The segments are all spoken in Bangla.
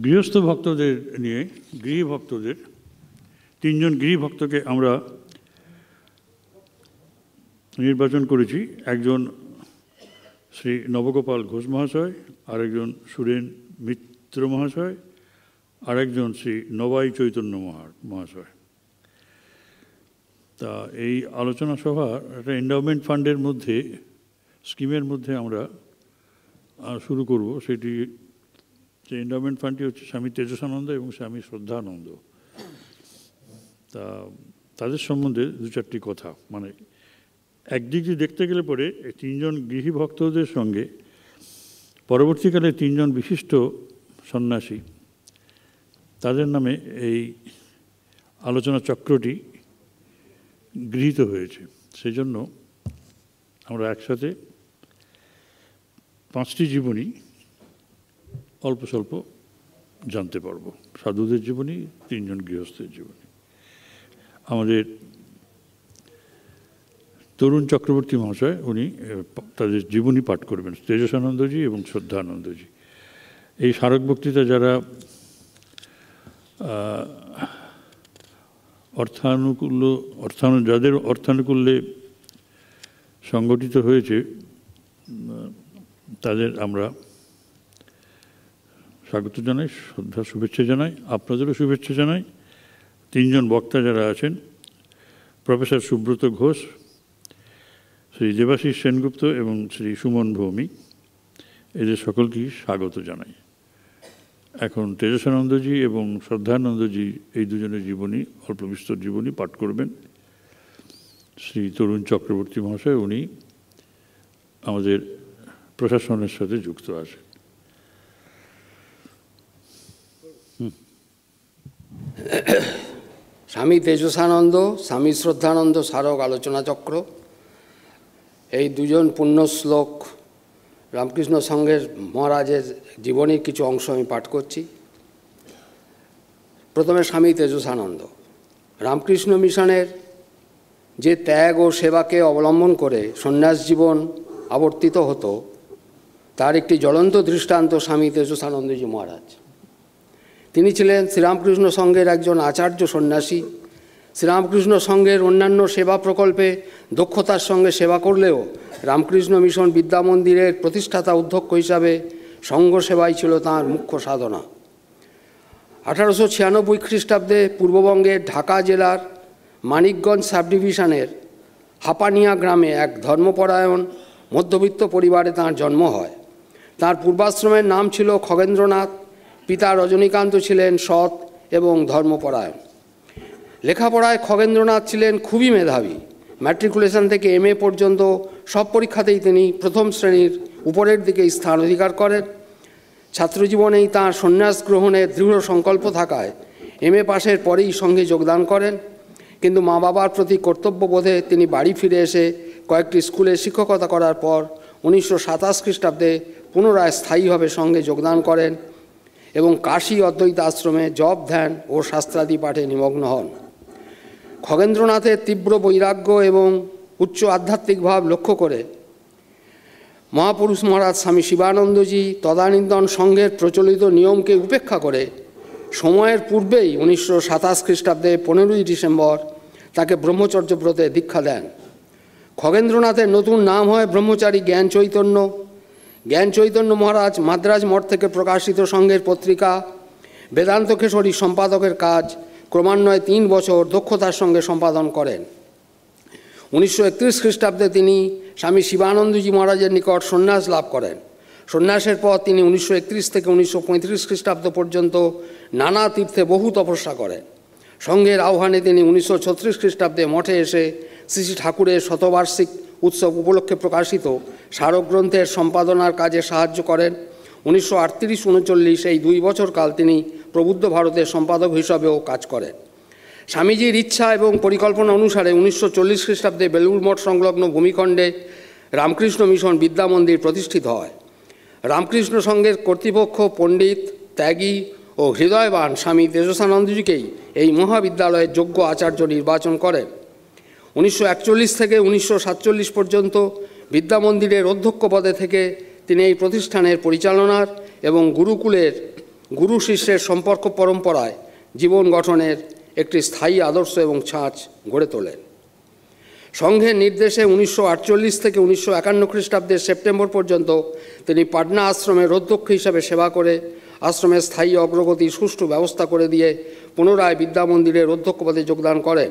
গৃহস্থ ভক্তদের নিয়ে, গৃহ ভক্তদের, তিনজন গৃহ ভক্তকে আমরা নির্বাচন করেছি। একজন শ্রী নবগোপাল ঘোষ মহাশয়, আরেকজন সুরেন মিত্র মহাশয়, আরেকজন শ্রী নবাই চৈতন্য মহা, মহাশয়। তা এই আলোচনা সভা একটা এন্ডাওমেন্ট ফান্ডের মধ্যে স্কিমের মধ্যে আমরা শুরু করব। সেটি যে এন্ডাওমেন্ট ফান্ডটি হচ্ছে স্বামী তেজসানন্দ এবং স্বামী শ্রদ্ধানন্দ। তা তাদের সম্বন্ধে দু চারটি কথা। মানে একদিক দিয়ে দেখতে গেলে পরে তিনজন গৃহী ভক্তদের সঙ্গে পরবর্তীকালে তিনজন বিশিষ্ট সন্ন্যাসী, তাদের নামে এই আলোচনা চক্রটি গৃহীত হয়েছে। সেই জন্য আমরা একসাথে পাঁচটি জীবনী অল্প স্বল্প জানতে পারব। সাধুদের জীবনী, তিনজন গৃহস্থের জীবনী। আমাদের তরুণ চক্রবর্তী মহাশয়, উনি তাদের জীবনী পাঠ করবেন, তেজসানন্দজি এবং শ্রদ্ধানন্দজি। এই স্মারক বক্তৃতা যারা অর্থানুকূল্য, অর্থানু, যাদের অর্থানুকূল্যে সংগঠিত হয়েছে তাদের আমরা স্বাগত জানাই, শ্রদ্ধা, শুভেচ্ছা জানাই, আপনাদেরও শুভেচ্ছা জানাই। তিনজন বক্তা যারা আছেন, প্রফেসর সুব্রত ঘোষ, শ্রী দেবাশিস সেনগুপ্ত এবং শ্রী সুমন ভৌমিক, এদের সকলকেই স্বাগত জানাই। এখন তেজসানন্দজি এবং শ্রদ্ধানন্দজি এই দুজনের জীবনী অল্প বিস্তর জীবনী পাঠ করবেন। শ্রী তরুণ চক্রবর্তী মহাশয়, উনি আমাদের প্রশাসনের সাথে যুক্ত আছেন। স্বামী তেজসানন্দ, স্বামী শ্রদ্ধানন্দ স্মারক আলোচনা চক্র। এই দুজন পুণ্য শ্লোক রামকৃষ্ণ সংঘের মহারাজের জীবনের কিছু অংশ আমি পাঠ করছি। প্রথমে স্বামী তেজসানন্দ। রামকৃষ্ণ মিশনের যে ত্যাগ ও সেবাকে অবলম্বন করে সন্ন্যাস জীবন আবর্তিত হতো, তার একটি জ্বলন্ত দৃষ্টান্ত স্বামী তেজসানন্দজি মহারাজ। তিনি ছিলেন শ্রীরামকৃষ্ণ সংঘের একজন আচার্য সন্ন্যাসী। শ্রীরামকৃষ্ণ সংঘের অন্যান্য সেবা প্রকল্পে দক্ষতার সঙ্গে সেবা করলেও রামকৃষ্ণ মিশন বিদ্যা মন্দিরের প্রতিষ্ঠাতা অধ্যক্ষ হিসাবে সংঘ সেবাই ছিল তাঁর মুখ্য সাধনা। আঠারোশো ছিয়ানব্বই খ্রিস্টাব্দে পূর্ববঙ্গের ঢাকা জেলার মানিকগঞ্জ সাব ডিভিশনের হাপানিয়া গ্রামে এক ধর্মপরায়ণ মধ্যবিত্ত পরিবারে তাঁর জন্ম হয়। তাঁর পূর্বাশ্রমের নাম ছিল খগেন্দ্রনাথ। পিতা রজনীকান্ত ছিলেন সৎ এবং ধর্মপরায়ণ। লেখাপড়ায় খগেন্দ্রনাথ ছিলেন খুবই মেধাবী। ম্যাট্রিকুলেশন থেকে এম পর্যন্ত সব পরীক্ষাতেই তিনি প্রথম শ্রেণির উপরের দিকে স্থান অধিকার করেন। ছাত্রজীবনেই তাঁর সন্ন্যাস গ্রহণের দৃঢ় সংকল্প থাকায় এম এ পাশের পরেই সঙ্গে যোগদান করেন। কিন্তু মা বাবার প্রতি কর্তব্যবোধে তিনি বাড়ি ফিরে এসে কয়েকটি স্কুলে শিক্ষকতা করার পর উনিশশো সাতাশ খ্রিস্টাব্দে পুনরায় স্থায়ীভাবে সঙ্গে যোগদান করেন। এবং কাশী অদ্বৈত আশ্রমে জপ, ধ্যান ও শাস্ত্রাদি পাঠে নিমগ্ন হন। খগেন্দ্রনাথের তীব্র বৈরাগ্য এবং উচ্চ আধ্যাত্মিক ভাব লক্ষ্য করে মহাপুরুষ মহারাজ স্বামী শিবানন্দজি তদানীন্তন সংঘের প্রচলিত নিয়মকে উপেক্ষা করে সময়ের পূর্বেই উনিশশো সাতাশ খ্রিস্টাব্দে পনেরোই ডিসেম্বর তাকে ব্রহ্মচর্য ব্রতে দীক্ষা দেন। খগেন্দ্রনাথের নতুন নাম হয় ব্রহ্মচারী জ্ঞান চৈতন্য। জ্ঞান চৈতন্য মহারাজ মাদ্রাজ মঠ থেকে প্রকাশিত সংঘের পত্রিকা, বেদান্ত কেশরী সম্পাদকের কাজ ক্রমান্বয়ে তিন বছর দক্ষতার সঙ্গে সম্পাদন করেন। উনিশশো একত্রিশ খ্রিস্টাব্দে তিনি স্বামী শিবানন্দজি মহারাজের নিকট সন্ন্যাস লাভ করেন। সন্ন্যাসের পর তিনি উনিশশো একত্রিশ থেকে উনিশশো পঁয়ত্রিশ খ্রিস্টাব্দ পর্যন্ত নানা তীর্থে বহু তপস্যা করেন। সংঘের আহ্বানে তিনি উনিশশো ছত্রিশ খ্রিস্টাব্দে মঠে এসে শ্রী শ্রী ঠাকুরের শতবার্ষিক উৎসব উপলক্ষে প্রকাশিত স্মারক গ্রন্থের সম্পাদনার কাজে সাহায্য করেন। উনিশশো আটত্রিশ উনচল্লিশ এই দুই বছর কাল তিনি প্রবুদ্ধ ভারতের সম্পাদক হিসাবেও কাজ করেন। স্বামীজির ইচ্ছা এবং পরিকল্পনা অনুসারে উনিশশো চল্লিশ খ্রিস্টাব্দে বেলুড় মঠ সংলগ্ন ভূমিখণ্ডে রামকৃষ্ণ মিশন বিদ্যা মন্দির প্রতিষ্ঠিত হয়। রামকৃষ্ণ সংঘের কর্তৃপক্ষ পণ্ডিত, ত্যাগী ও হৃদয়বান স্বামী তেজসানন্দজিকেই এই মহাবিদ্যালয়ের যোগ্য আচার্য নির্বাচন করেন। উনিশশো একচল্লিশ থেকে উনিশশো সাতচল্লিশ পর্যন্ত বিদ্যা মন্দিরের অধ্যক্ষ পদে থেকে তিনি এই প্রতিষ্ঠানের পরিচালনার এবং গুরুকুলের গুরু শিষ্যের সম্পর্ক পরম্পরায় জীবন গঠনের একটি স্থায়ী আদর্শ এবং ছাঁচ গড়ে তোলেন। সংঘের নির্দেশে উনিশশো আটচল্লিশ থেকে উনিশশো একান্ন খ্রিস্টাব্দের সেপ্টেম্বর পর্যন্ত তিনি পাটনা আশ্রমের অধ্যক্ষ হিসাবে সেবা করে আশ্রমের স্থায়ী অগ্রগতি সুষ্ঠু ব্যবস্থা করে দিয়ে পুনরায় বিদ্যা মন্দিরের অধ্যক্ষ পদে যোগদান করেন।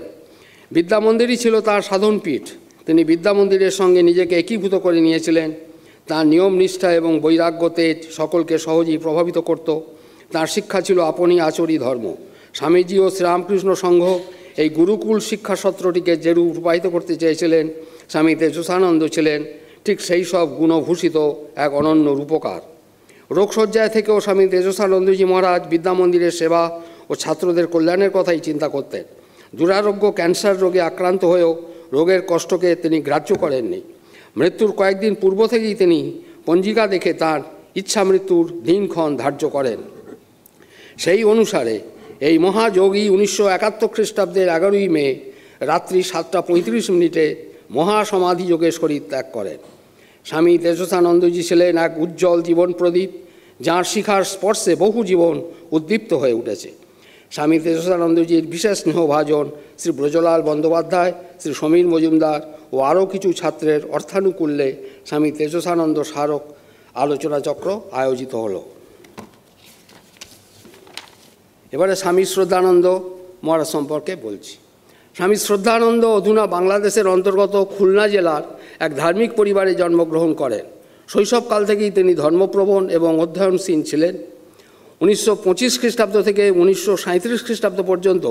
বিদ্যা মন্দিরই ছিল তার সাধনপীঠ তিনি বিদ্যা মন্দিরের সঙ্গে নিজেকে একীভূত করে নিয়েছিলেন। তার নিয়ম, নিষ্ঠা এবং বৈরাগ্য তেজ সকলকে সহজেই প্রভাবিত করত। তার শিক্ষা ছিল আপনি আচরি ধর্ম। স্বামীজি ও শ্রীরামকৃষ্ণ সংঘ এই গুরুকুল শিক্ষা সত্রটিকে যেরূপ রূপায়িত করতে চেয়েছিলেন, স্বামী তেজসানন্দ ছিলেন, ঠিক সেই সব গুণভূষিত এক অনন্য রূপকার। রোগশয্যায় থেকেও স্বামী তেজসানন্দজি মহারাজ বিদ্যা মন্দিরের সেবা ও ছাত্রদের কল্যাণের কথাই চিন্তা করতেন। দুরারোগ্য ক্যান্সার রোগে আক্রান্ত হয়েও রোগের কষ্টকে তিনি গ্রাহ্য করেননি। মৃত্যুর কয়েকদিন পূর্ব থেকেই তিনি পঞ্জিকা দেখে তার ইচ্ছা মৃত্যুর দিনক্ষণ ধার্য করেন। সেই অনুসারে এই মহাযোগী উনিশশো একাত্তর খ্রিস্টাব্দের এগারোই মে রাত্রি সাতটা পঁয়ত্রিশ মিনিটে মহাসমাধি যোগে শরীর ত্যাগ করেন। স্বামী তেজসানন্দজি ছিলেন এক উজ্জ্বল জীবন প্রদীপ যাঁর শিখার স্পর্শে বহু জীবন উদ্দীপ্ত হয়ে উঠেছে। স্বামী তেজসানন্দজির বিশেষ স্নেহভাজন শ্রী ব্রজলাল বন্দ্যোপাধ্যায়, শ্রী সমীর মজুমদার ও আরও কিছু ছাত্রের অর্থানুকূল্যে স্বামী তেজসানন্দ স্মারক আলোচনা চক্র আয়োজিত হলো। এবারে স্বামী শ্রদ্ধানন্দ মহারাজ সম্পর্কে বলছি। স্বামী শ্রদ্ধানন্দ অধুনা বাংলাদেশের অন্তর্গত খুলনা জেলার এক ধার্মিক পরিবারে জন্মগ্রহণ করেন। শৈশবকাল থেকেই তিনি ধর্মপ্রবণ এবং অধ্যয়নশীল ছিলেন। উনিশশো পঁচিশ খ্রিস্টাব্দ থেকে উনিশশো সাঁত্রিশ খ্রিস্টাব্দ পর্যন্ত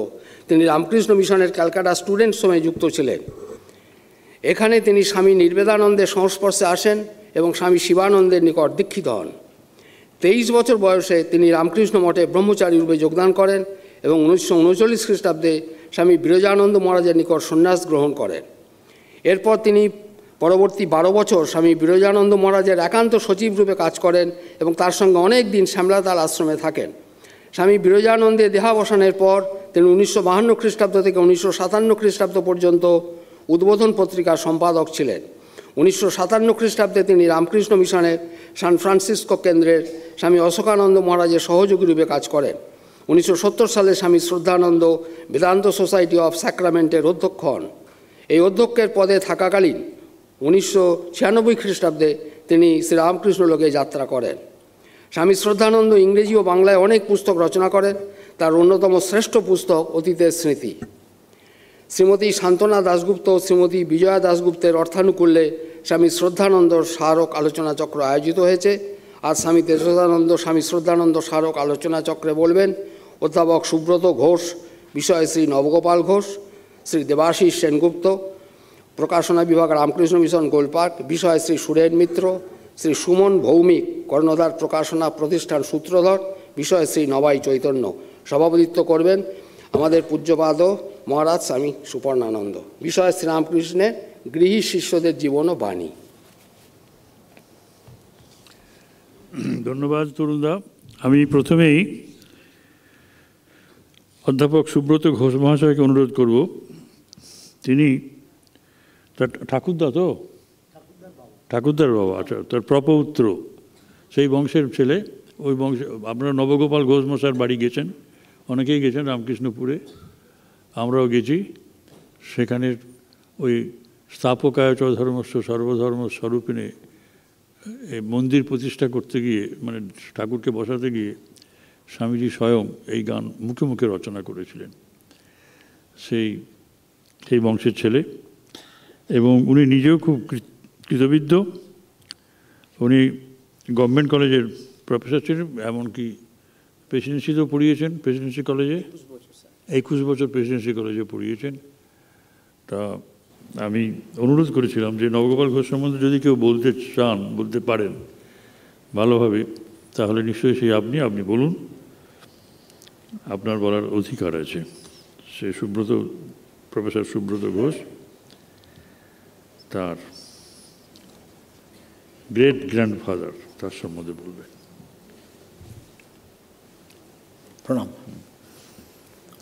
তিনি রামকৃষ্ণ মিশনের ক্যালকাটা স্টুডেন্ট সময়ে যুক্ত ছিলেন। এখানে তিনি স্বামী নির্বেদানন্দের সংস্পর্শে আসেন এবং স্বামী শিবানন্দের নিকট দীক্ষিত হন। তেইশ বছর বয়সে তিনি রামকৃষ্ণ মঠে ব্রহ্মচারী রূপে যোগদান করেন এবং উনিশশো উনচল্লিশ খ্রিস্টাব্দে স্বামী বিরজানন্দ মহারাজের নিকট সন্ন্যাস গ্রহণ করেন। এরপর তিনি পরবর্তী বারো বছর স্বামী বিরজানন্দ মহারাজের একান্ত সচিব রূপে কাজ করেন এবং তার সঙ্গে অনেক দিন শ্যামলাতাল আশ্রমে থাকেন। স্বামী বিরজানন্দের দেহাবসানের পর তিনি উনিশশো বাহান্ন খ্রিস্টাব্দ থেকে উনিশশো সাতান্ন খ্রিস্টাব্দ পর্যন্ত উদ্বোধন পত্রিকার সম্পাদক ছিলেন। উনিশশো সাতান্ন খ্রিস্টাব্দে তিনি রামকৃষ্ণ মিশনের সান ফ্রান্সিসকো কেন্দ্রের স্বামী অশোকানন্দ মহারাজের সহযোগী রূপে কাজ করেন। উনিশশো সত্তর সালে স্বামী শ্রদ্ধানন্দ বেদান্ত সোসাইটি অফ স্যাক্রামেন্টের অধ্যক্ষ হন। এই অধ্যক্ষের পদে থাকাকালীন উনিশশো ছিয়ানব্বই খ্রিস্টাব্দে তিনি শ্রীরামকৃষ্ণ লোকে যাত্রা করেন। স্বামী শ্রদ্ধানন্দ ইংরেজি ও বাংলায় অনেক পুস্তক রচনা করেন, তার অন্যতম শ্রেষ্ঠ পুস্তক অতীতের স্মৃতি। শ্রীমতী শান্তনা দাশগুপ্ত ও শ্রীমতী বিজয়া দাশগুপ্তের অর্থানুকূল্যে স্বামী শ্রদ্ধানন্দর স্মারক আলোচনা চক্র আয়োজিত হয়েছে। আর স্বামী তেজসানন্দ স্বামী শ্রদ্ধানন্দ স্মারক আলোচনা চক্রে বলবেন, অধ্যাপক সুব্রত ঘোষ, বিষয় শ্রী নবগোপাল ঘোষ, শ্রী দেবাশিস সেনগুপ্ত প্রকাশনা বিভাগ রামকৃষ্ণ মিশন গোলপার্ক বিষয় শ্রী সুরেন মিত্র, শ্রী সুমন ভৌমিক, কর্ণধার প্রকাশনা প্রতিষ্ঠান সূত্রধর। বিষয় শ্রী নবাই চৈতন্য, সভাপতিত্ব করবেন আমাদের পূজ্যপাদ মহারাজ স্বামী সুপর্ণানন্দ। বিষয় শ্রীরামকৃষ্ণের গৃহী শিষ্যদের জীবন ও বাণী। ধন্যবাদ তরুণদা। আমি প্রথমেই অধ্যাপক সুব্রত ঘোষ মহাশয়কে অনুরোধ করব। তিনি তার ঠাকুরদা তো? ঠাকুরদার বাবা আচ্ছা তার প্রপৌত্র। সেই বংশের ছেলে, ওই বংশে, আপনারা নবগোপাল ঘোষ মশার বাড়ি গেছেন, অনেকেই গেছেন রামকৃষ্ণপুরে, আমরাও গেছি। সেখানের ওই স্থাপকায়চ ধর্মস্ব সর্বধর্ম স্বরূপিণে এই মন্দির প্রতিষ্ঠা করতে গিয়ে মানে ঠাকুরকে বসাতে গিয়ে স্বামীজি স্বয়ং এই গান মুখে মুখে রচনা করেছিলেন। সেই সেই বংশের ছেলে এবং উনি নিজেও খুব কৃ- কৃতবিদ্য উনি গভর্নমেন্ট কলেজের প্রফেসর ছিলেন, এমনকি প্রেসিডেন্সিতেও পড়িয়েছেন, প্রেসিডেন্সি কলেজে। একুশ বছর প্রেসিডেন্সি কলেজে পড়িয়েছেন। তা আমি অনুরোধ করেছিলাম যে নবগোপাল ঘোষ সম্বন্ধে যদি কেউ বলতে চান, বলতে পারেন ভালোভাবে, তাহলে নিশ্চয়ই সেই আপনি আপনি বলুন। আপনার বলার অধিকার আছে। সে সুব্রত, প্রফেসর সুব্রত ঘোষ। তার গ্রেট গ্র্যান্ডফাদার তার সম্বন্ধে বলবে। প্রণাম।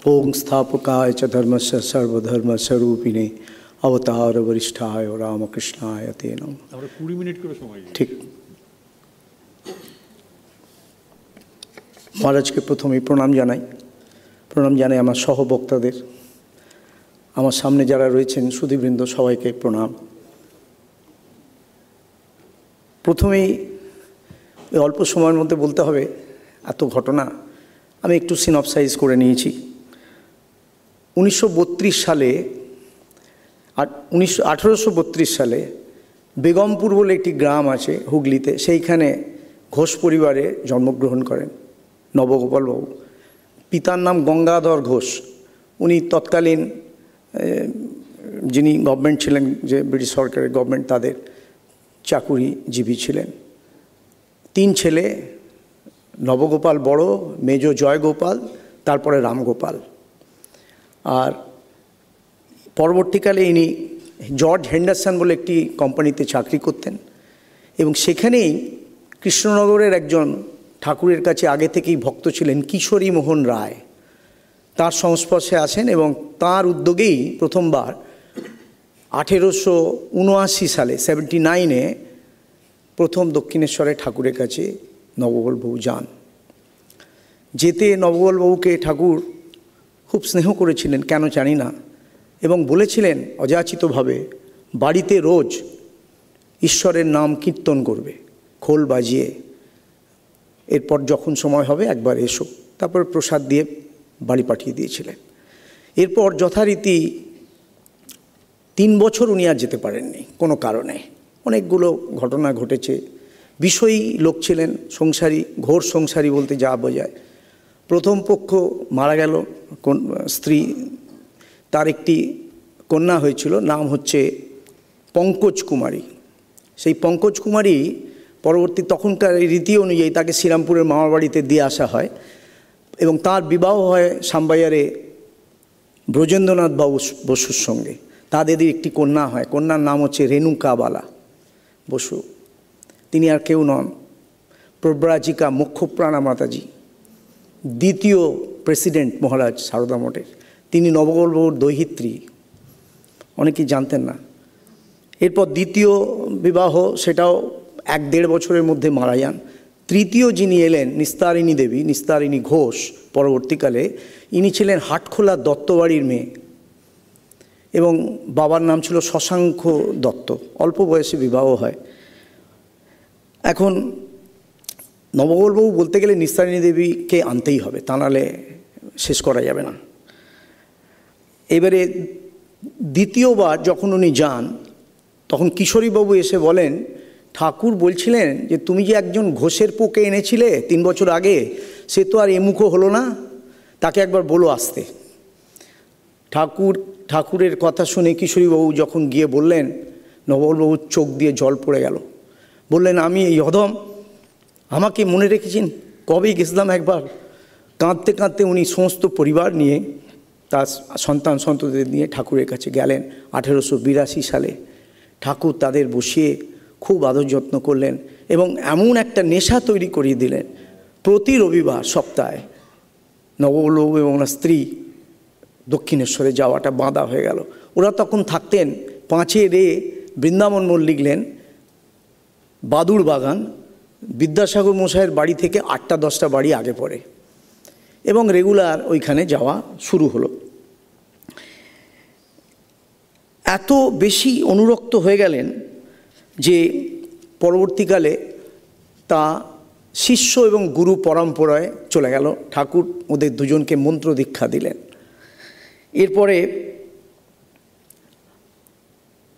ওং স্থাপকায় চ ধর্মস্য সর্বধর্মস্বরূপিণে অবতার বরিষ্ঠায় রামকৃষ্ণায় তে নম। কুড়ি মিনিট করে সময় ঠিক। মহারাজকে প্রথমেই প্রণাম জানাই। প্রণাম জানাই আমার সহবক্তাদের। আমার সামনে যারা রয়েছেন সুধীবৃন্দ সবাইকে প্রণাম। প্রথমেই অল্প সময়ের মধ্যে বলতে হবে, এত ঘটনা আমি একটু সিনপসাইজ করে নিয়েছি। উনিশশো বত্রিশ সালে উনিশশো সালে বেগমপুর বলে একটি গ্রাম আছে হুগলিতে, সেইখানে ঘোষ পরিবারে জন্মগ্রহণ করেন নবগোপালবাবু। পিতার নাম গঙ্গাধর ঘোষ। উনি তৎকালীন যিনি গভর্নমেন্ট ছিলেন, যে ব্রিটিশ সরকারের গভর্নমেন্ট তাদের। চাকুরিজীবী ছিলেন। তিন ছেলে, নবগোপাল বড়, মেজ জয়গোপাল, তারপরে রামগোপাল। আর পরবর্তীকালে ইনি জর্জ হেন্ডারসন বলে একটি কোম্পানিতে চাকরি করতেন এবং সেখানেই কৃষ্ণনগরের একজন ঠাকুরের কাছে আগে থেকেই ভক্ত ছিলেন কিশোরী মোহন রায়। তার সংস্পর্শে আসেন এবং তার উদ্যোগেই প্রথমবার আঠেরোশো উনআশি সালে সেভেন্টি নাইনে প্রথম দক্ষিণেশ্বরে ঠাকুরের কাছে নবগোপালবাবু যান। যেতে নবগোপালবাবুকে ঠাকুর খুব স্নেহ করেছিলেন, কেন জানি না, এবং বলেছিলেন অযাচিতভাবে, বাড়িতে রোজ ঈশ্বরের নাম কীর্তন করবে, খোল বাজিয়ে। এরপর যখন সময় হবে একবার এসো। তারপর প্রসাদ দিয়ে বাড়ি পাঠিয়ে দিয়েছিলেন। এরপর যথারীতি তিন বছর উনি আর যেতে পারেননি, কোনো কারণে। অনেকগুলো ঘটনা ঘটেছে। বিষয়ী লোক ছিলেন, সংসারী, ঘোর সংসারী বলতে যা বোঝায়। প্রথম পক্ষ মারা গেল, কোন, স্ত্রী, তার একটি কন্যা হয়েছিল, নাম হচ্ছে পঙ্কজ কুমারী। সেই পঙ্কজ কুমারী পরবর্তী তখনকার রীতি অনুযায়ী তাকে শ্রীরামপুরের মামার বাড়িতে দিয়ে আসা হয় এবং তার বিবাহ হয় সাম্বাইয়ারে ব্রজেন্দ্রনাথ বাবু বসুর সঙ্গে। তাদের একটি কন্যা হয়। কন্যার নাম হচ্ছে রেণুকাবালা বসু। তিনি আর কেউ নন। প্রব্রাজিকা মুখ্যপ্রাণা মাতাজি, দ্বিতীয় প্রেসিডেন্ট মহারাজ সারদা মঠের। তিনি নবগোলবাবুর দৈহিত্রী। অনেকেই জানতেন না। এরপর দ্বিতীয় বিবাহ, সেটাও এক দেড় বছরের মধ্যে মারা যান। তৃতীয় যিনি এলেন, নিস্তারিণী দেবী, নিস্তারিণী ঘোষ, পরবর্তীকালে ইনি ছিলেন হাটখোলা দত্তবাড়ির মেয়ে। এবং বাবার নাম ছিল শশাঙ্ক দত্ত। অল্প বয়সে বিবাহ হয়। এখন নবগোলবাবু বলতে গেলে নিস্তারিণী দেবীকে আনতেই হবে, তা নাহলে শেষ করা যাবে না। এবারে দ্বিতীয়বার যখন উনি যান, তখন কিশোরীবাবু এসে বলেন, ঠাকুর বলছিলেন যে তুমি যে একজন ঘোষের পোকে এনেছিলে তিন বছর আগে, সে তো আর এমুখো হলো না। তাকে একবার বলো আসতে। ঠাকুর, ঠাকুরের কথা শুনে কিশোরীবাবু যখন গিয়ে বললেন নবলবাবুর চোখ দিয়ে জল পড়ে গেল। বললেন, আমি এই অধম, আমাকে মনে রেখেছেন? কবে গেছিলাম একবার? কাঁদতে কাঁদতে উনি সমস্ত পরিবার নিয়ে তার সন্তান সন্ততিদের নিয়ে ঠাকুরের কাছে গেলেন, আঠেরোশো বিরাশি সালে। ঠাকুর তাদের বসিয়ে খুব আদর যত্ন করলেন এবং এমন একটা নেশা তৈরি করিয়ে দিলেন। প্রতি রবিবার সপ্তাহে নবলবাবু এবং স্ত্রী দক্ষিণেশ্বরে যাওয়াটা বাঁধা হয়ে গেল। ওরা তখন থাকতেন পাঁচে রে বৃন্দাবন মোড় লিখলেন বাদুর বাগান, বিদ্যাসাগর মশাইয়ের বাড়ি থেকে আটটা দশটা বাড়ি আগে পড়ে এবং রেগুলার ওইখানে যাওয়া শুরু হলো। এত বেশি অনুরক্ত হয়ে গেলেন যে পরবর্তীকালে তা শিষ্য এবং গুরু পরম্পরায় চলে গেল। ঠাকুর ওদের দুজনকে মন্ত্র দীক্ষা দিলেন। এরপরে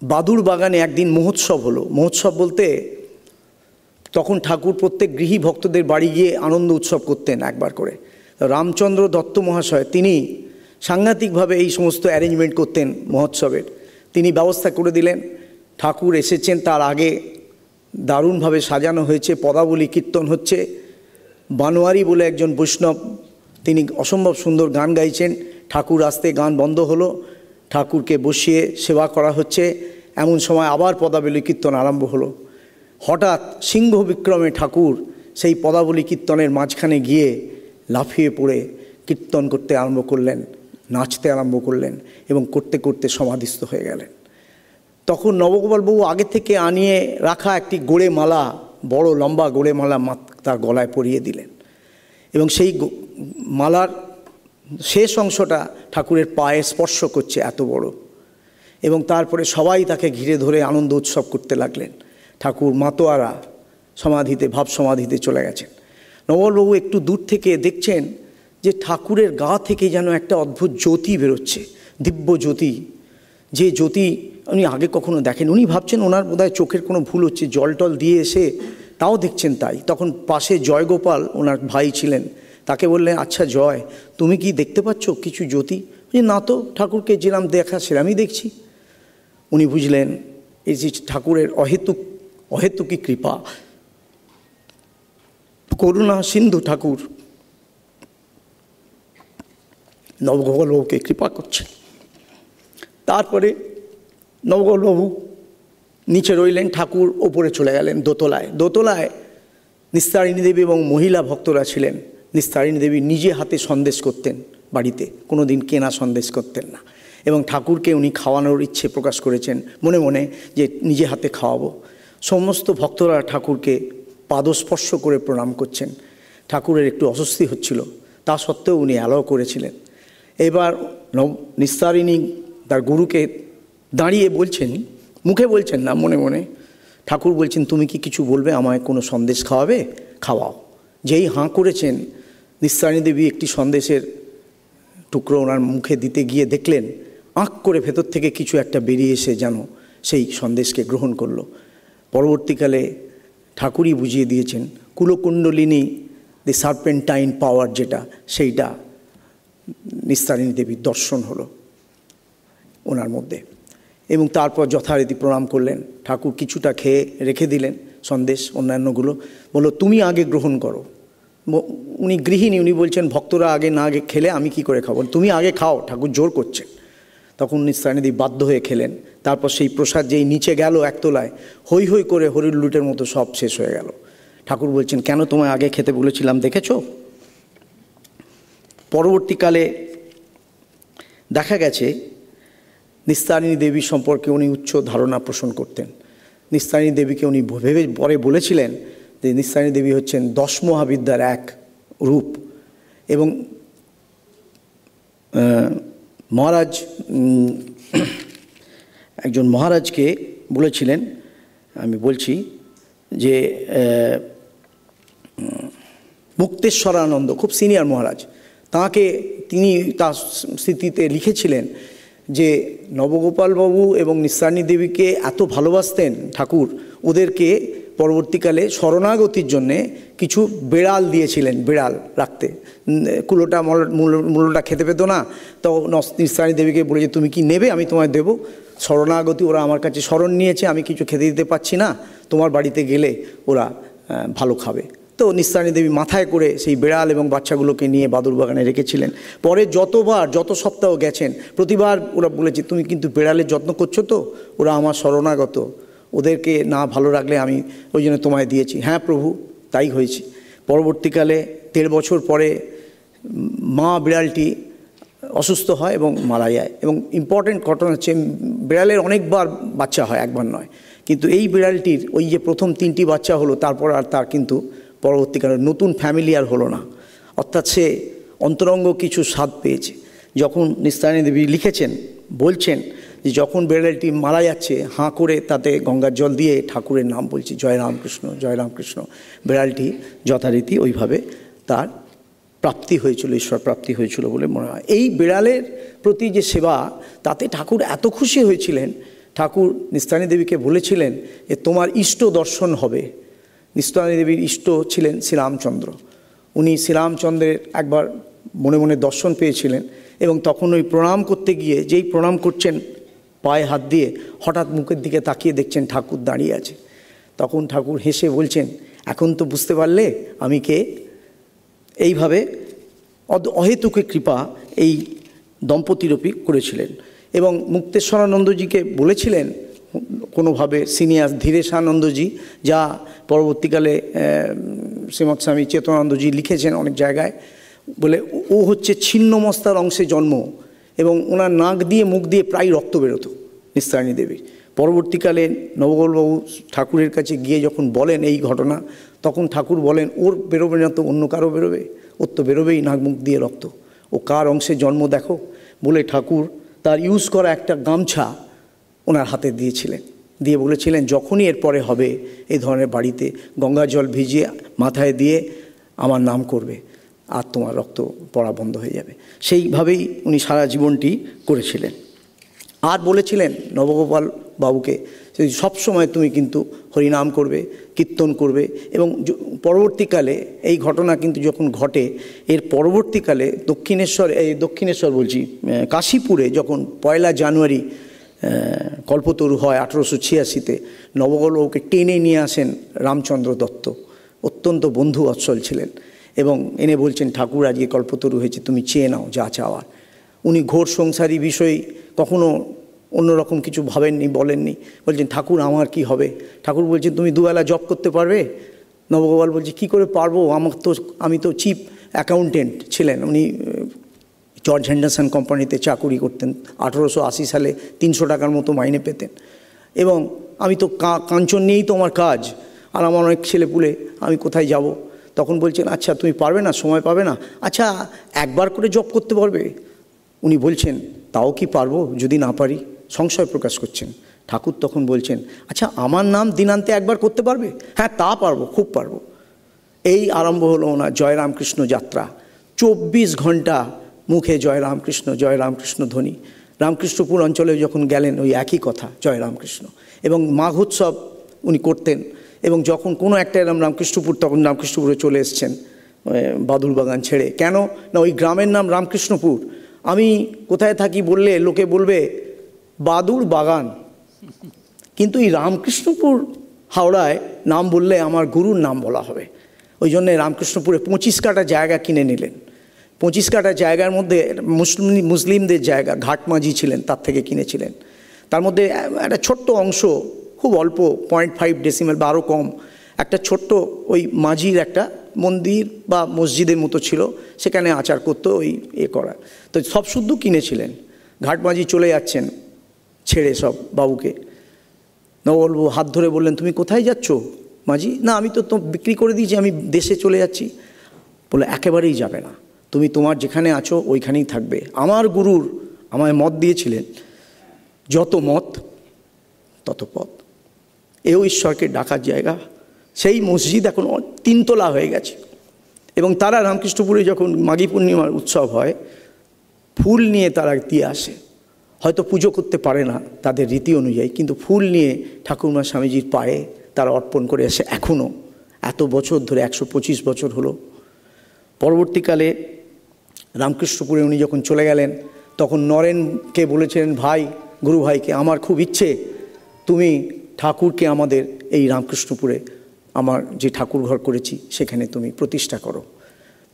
বাদুর বাগানে একদিন মহোৎসব হলো। মহোৎসব বলতে তখন ঠাকুর প্রত্যেক গৃহী ভক্তদের বাড়ি গিয়ে আনন্দ উৎসব করতেন একবার করে। রামচন্দ্র দত্ত মহাশয়, তিনি সাংঘাতিকভাবে এই সমস্ত অ্যারেঞ্জমেন্ট করতেন মহোৎসবের। তিনি ব্যবস্থা করে দিলেন। ঠাকুর এসেছেন, তার আগে দারুণভাবে সাজানো হয়েছে, পদাবলী কীর্তন হচ্ছে। বানোয়ারি বলে একজন বৈষ্ণব, তিনি অসম্ভব সুন্দর গান গাইছেন। ঠাকুর আসতে গান বন্ধ হলো, ঠাকুরকে বসিয়ে সেবা করা হচ্ছে। এমন সময় আবার পদাবলী কীর্তন আরম্ভ হলো। হঠাৎ সিংহ বিক্রমে ঠাকুর সেই পদাবলী কীর্তনের মাঝখানে গিয়ে লাফিয়ে পড়ে কীর্তন করতে আরম্ভ করলেন, নাচতে আরম্ভ করলেন এবং করতে করতে সমাধিস্থ হয়ে গেলেন। তখন নবগোপালবাবু আগে থেকে আনিয়ে রাখা একটি গোড়ে মালা বড় লম্বা গোড়ে মালা তার গলায় পরিয়ে দিলেন। এবং সেই মালার শেষ অংশটা ঠাকুরের পায়ে স্পর্শ করছে এত বড়। এবং তারপরে সবাই তাকে ঘিরে ধরে আনন্দ উৎসব করতে লাগলেন। ঠাকুর মাতোয়ারা সমাধিতে, ভাব সমাধিতে চলে গেছেন। নবলবাবু একটু দূর থেকে দেখছেন যে ঠাকুরের গা থেকে যেন একটা অদ্ভুত জ্যোতি বেরোচ্ছে, দিব্য জ্যোতি। যে জ্যোতি উনি আগে কখনো দেখেন, উনি ভাবছেন ওনার বোধহয় চোখের কোনো ভুল হচ্ছে, জল টল দিয়ে এসে তাও দেখছেন তাই। তখন পাশে জয়গোপাল, ওনার ভাই ছিলেন তাকে বললেন আচ্ছা জয়, তুমি কি দেখতে পাচ্ছ কিছু জ্যোতি? না তো, ঠাকুরকে যেরাম দেখা সেরামই দেখছি। উনি বুঝলেন, এই যে ঠাকুরের অহেতুক, অহেতুকী কৃপা, করুণা সিন্ধু ঠাকুর নবগোপালবাবুকে কৃপা করছেন। তারপরে নবগোপালবাবু নিচে রইলেন, ঠাকুর ওপরে চলে গেলেন দোতলায়। দোতলায় নিস্তারিণী দেবী এবং মহিলা ভক্তরা ছিলেন। নিস্তারিণী দেবী নিজে হাতে সন্দেশ করতেন বাড়িতে। কোনো দিন কেনা সন্দেশ করতেন না। এবং ঠাকুরকে উনি খাওয়ানোর ইচ্ছে প্রকাশ করেছেন মনে মনে যে নিজে হাতে খাওয়াবো। সমস্ত ভক্তরা ঠাকুরকে পাদস্পর্শ করে প্রণাম করছেন। ঠাকুরের একটু অস্বস্তি হচ্ছিল। তা সত্ত্বেও উনি অ্যালাও করেছিলেন। এবার নব নিস্তারিণী তার গুরুকে দাঁড়িয়ে বলছেন, মুখে বলছেন না, মনে মনে। ঠাকুর বলছেন, তুমি কি কিছু বলবে? আমায় কোনো সন্দেশ খাওয়াবে? খাওয়াও। যেই হাঁ করেছেন নিস্তারিণী দেবী একটি সন্দেশের টুকরো ওনার মুখে দিতে গিয়ে দেখলেন, আঁক করে ভেতর থেকে কিছু একটা বেরিয়ে এসে যেন সেই সন্দেশকে গ্রহণ করল। পরবর্তীকালে ঠাকুরই বুঝিয়ে দিয়েছেন, কুলকুণ্ডলিনী দি সার্পেন্টাইন পাওয়ার যেটা, সেইটা নিস্তারিণী দেবীর দর্শন হলো ওনার মধ্যে। এবং তারপর যথারীতি প্রণাম করলেন। ঠাকুর কিছুটা খেয়ে রেখে দিলেন সন্দেশ অন্যান্যগুলো, বলল, তুমি আগে গ্রহণ করো। উনি গৃহিণী, উনি বলছেন, ভক্তরা আগে না আগে খেলে আমি কি করে খাব? তুমি আগে খাও। ঠাকুর জোর করছেন তখন নিস্তারিণী বাধ্য হয়ে খেলেন। তারপর সেই প্রসাদ যেই নিচে গেল একতলায় হই হই করে হরির লুটের মতো সব শেষ হয়ে গেল। ঠাকুর বলছেন, কেন তোমায় আগে খেতে বলেছিলাম, দেখেছ? পরবর্তীকালে দেখা গেছে, নিস্তারিণী দেবী সম্পর্কে উনি উচ্চ ধারণা পোষণ করতেন। নিস্তারিণী দেবীকে উনি ভেবে, পরে বলেছিলেন যে নিস্তারিণী দেবী হচ্ছেন দশ মহাবিদ্যার এক রূপ এবং মহারাজ একজন মহারাজকে বলেছিলেন, আমি বলছি যে মুক্তেশ্বরানন্দ, খুব সিনিয়র মহারাজ, তাকে তিনি তার স্মৃতিতে লিখেছিলেন যে, নবগোপালবাবু এবং নিঃসারণী দেবীকে এত ভালোবাসতেন ঠাকুর, ওদেরকে পরবর্তীকালে শরণাগতির জন্যে কিছু বেড়াল দিয়েছিলেন, বেড়াল রাখতে। কুলোটা মল- মূল- মূল্যটা খেতে পেতো না। তো নিঃসারণী দেবীকে বলে যে, তুমি কি নেবে? আমি তোমায় দেবো। শরণাগতি ওরা আমার কাছে শরণ নিয়েছে, আমি কিছু খেতে দিতে পারছি না। তোমার বাড়িতে গেলে ওরা ভালো খাবে। তো নিস্তারণী দেবী মাথায় করে সেই বেড়াল এবং বাচ্চাগুলোকে নিয়ে বাদুর বাগানে রেখেছিলেন। পরে যতবার, যত সপ্তাহ গেছেন, প্রতিবার ওরা বলেছে, তুমি কিন্তু বেড়ালের যত্ন করছ তো? ওরা আমার শরণাগত। ওদেরকে না ভালো রাখলে আমি ওই জন্য তোমায় দিয়েছি। হ্যাঁ প্রভু, তাই হয়েছে। পরবর্তীকালে দেড় বছর পরে মা বিড়ালটি অসুস্থ হয় এবং মারা যায়। এবং ইম্পর্টেন্ট ঘটনা হচ্ছে, বিড়ালের অনেকবার বাচ্চা হয়, একবার নয়। কিন্তু এই বিড়ালটির ওই যে প্রথম তিনটি বাচ্চা হলো, তারপর আর তার কিন্তু পরবর্তীকালে নতুন ফ্যামিলি আর হলো না। অর্থাৎ সে অন্তরঙ্গ কিছু স্বাদ পেয়েছে। যখন নিস্তারিণী দেবী লিখেছেন, বলছেন যে যখন বিড়ালটি মারা যাচ্ছে, হাঁ করে তাতে গঙ্গার জল দিয়ে ঠাকুরের নাম বলছি, জয় রামকৃষ্ণ জয় রামকৃষ্ণ। বিড়ালটি যথারীতি ওইভাবে তার প্রাপ্তি হয়েছিল, ঈশ্বর প্রাপ্তি হয়েছিল বলে মনে হয়। এই বিড়ালের প্রতি যে সেবা, তাতে ঠাকুর এত খুশি হয়েছিলেন, ঠাকুর নিস্তানী দেবীকে বলেছিলেন যে, তোমার ইষ্ট দর্শন হবে। নিস্তানী দেবীর ইষ্ট ছিলেন শ্রীরামচন্দ্র। উনি শ্রীরামচন্দ্রের একবার মনে মনে দর্শন পেয়েছিলেন এবং তখন ওই প্রণাম করতে গিয়ে, যেই প্রণাম করছেন পায়ে হাত দিয়ে হঠাৎ মুখের দিকে তাকিয়ে দেখছেন ঠাকুর দাঁড়িয়ে আছে। তখন ঠাকুর হেসে বলছেন, এখন তো বুঝতে পারলে আমি কে? এইভাবে অহেতুকে কৃপা এই দম্পতির ওপর করেছিলেন এবং মুক্তেশ্বরানন্দজিকে বলেছিলেন, কোনোভাবে সিনিয়র ধীরেশানন্দজি, যা পরবর্তীকালে শ্রীমৎ স্বামী চেতনানন্দজি লিখেছেন অনেক জায়গায়, বলে ও হচ্ছে ছিন্নমস্তার অংশে জন্ম। এবং ওনার নাক দিয়ে মুখ দিয়ে প্রায় রক্ত বেরোতো নিস্তারিণী দেবীর পরবর্তীকালে নবগোলবাবু ঠাকুরের কাছে গিয়ে যখন বলেন এই ঘটনা, তখন ঠাকুর বলেন, ওর বেরোবে না তো, অন্য কারও বেরোবে? ওর তো বেরোবেই নাক মুখ দিয়ে রক্ত। ও কার অংশে জন্ম দেখো? বলে ঠাকুর তার ইউজ করা একটা গামছা ওনার হাতে দিয়েছিলেন। দিয়ে বলেছিলেন, যখনই এরপরে হবে এই ধরনের বাড়িতে গঙ্গা জল ভিজিয়ে মাথায় দিয়ে আমার নাম করবে, আর তোমার রক্ত পড়া বন্ধ হয়ে যাবে। সেইভাবেই উনি সারা জীবনটি করেছিলেন। আর বলেছিলেন নবগোপাল বাবুকে সবসময় তুমি কিন্তু হরিনাম করবে, কীর্তন করবে এবং পরবর্তীকালে এই ঘটনা কিন্তু যখন ঘটে, এর পরবর্তীকালে দক্ষিণেশ্বর, এই দক্ষিণেশ্বর বলছি কাশীপুরে যখন পয়লা জানুয়ারি কল্পতরু হয় আঠেরোশো ছিয়াশিতে নবগোপালবাবুকে টেনে নিয়ে আসেন রামচন্দ্র দত্ত। অত্যন্ত বন্ধু অচ্ছল ছিলেন। এবং এনে বলছেন, ঠাকুর, আজকে কল্পতরু হয়েছে, তুমি চেয়ে নাও যা চাওয়ার। উনি ঘোর সংসারী বিষয়ে, কখনো অন্যরকম কিছু ভাবেননি, বলেননি। বলছেন, ঠাকুর, আমার কি হবে? ঠাকুর বলছেন, তুমি দুবেলা জব করতে পারবে? নবগোপাল বলছে, কি করে পারব? আমার তো, আমি তো চিফ অ্যাকাউন্টেন্ট ছিলেন। উনি জর্জ হ্যান্ডারসন কোম্পানিতে চাকুরি করতেন। আঠেরোশো আশি সালে তিনশো টাকার মতো মাইনে পেতেন। এবং আমি তো কাঞ্চন নিয়েই তো আমার কাজ। আর আমার অনেক ছেলেপুলে, আমি কোথায় যাব? তখন বলছেন আচ্ছা তুমি পারবে না, সময় পাবে না। আচ্ছা একবার করে জব করতে পারবে। উনি বলছেন, তাও কি পারব যদি না পারি? সংশয় প্রকাশ করছেন। ঠাকুর তখন বলছেন আচ্ছা আমার নাম দিনান্তে একবার করতে পারবে? হ্যাঁ তা পারব, খুব পারব। এই আরম্ভ হলো ওনার জয় রামকৃষ্ণ যাত্রা। চব্বিশ ঘণ্টা মুখে জয় রামকৃষ্ণ জয় রামকৃষ্ণ ধ্বনি। রামকৃষ্ণপুর অঞ্চলে যখন গেলেন, ওই একই কথা, জয় রামকৃষ্ণ। এবং মাঘ উৎসব উনি করতেন। এবং যখন কোনো একটা এরম রামকৃষ্ণপুর, তখন রামকৃষ্ণপুরে চলে এসছেন বাদুল বাগান ছেড়ে। কেন? না, ওই গ্রামের নাম রামকৃষ্ণপুর। আমি কোথায় থাকি বললে লোকে বলবে বাদুর বাগান। কিন্তু এই রামকৃষ্ণপুর হাওড়ায় নাম বললে আমার গুরুর নাম বলা হবে। ওই জন্যে রামকৃষ্ণপুরে পঁচিশ কাটা জায়গা কিনে নিলেন। পঁচিশ কাটা জায়গার মধ্যে মুসলিম, মুসলিমদের জায়গা ঘাটমাঝি ছিলেন, তার থেকে কিনেছিলেন। তার মধ্যে একটা ছোট্ট অংশ খুব অল্প, পয়েন্ট ফাইভ ডেসিমেল বা আরও কম, একটা ছোট্ট ওই মাঝির একটা মন্দির বা মসজিদের মতো ছিল, সেখানে আচার করতো ওই এ করা। তো সব শুদ্ধ কিনেছিলেন। ঘাটমাঝি চলে যাচ্ছেন ছেড়ে সব বাবুকে। নববাবু হাত ধরে বললেন, তুমি কোথায় যাচ্ছ মাঝি? না, আমি তো বিক্রি করে দিয়েছি, আমি দেশে চলে যাচ্ছি। বলে, একেবারেই যাবে না। তুমি তোমার যেখানে আছো, ওইখানেই থাকবে। আমার গুরুর আমায় মত দিয়েছিলেন, যত মত, তত পথ। এও ঈশ্বরকে ডাকার জায়গা। সেই মসজিদ এখন তিনতলা হয়ে গেছে। এবং তারা রামকৃষ্ণপুরে যখন মাঘী পূর্ণিমার উৎসব হয়, ফুল নিয়ে তারা দিয়ে আসে। হয়তো পুজো করতে পারে না তাদের রীতি অনুযায়ী, কিন্তু ফুল নিয়ে ঠাকুরমা স্বামীজির পায়ে তারা অর্পণ করে আসে এখনও এত বছর ধরে, একশো পঁচিশ বছর হলো। পরবর্তীকালে রামকৃষ্ণপুরে উনি যখন চলে গেলেন, তখন নরেনকে বলেছিলেন, ভাই গুরু ভাইকে আমার খুব ইচ্ছে, তুমি ঠাকুরকে আমাদের এই রামকৃষ্ণপুরে আমার যে ঠাকুর ঘর করেছি, সেখানে তুমি প্রতিষ্ঠা করো।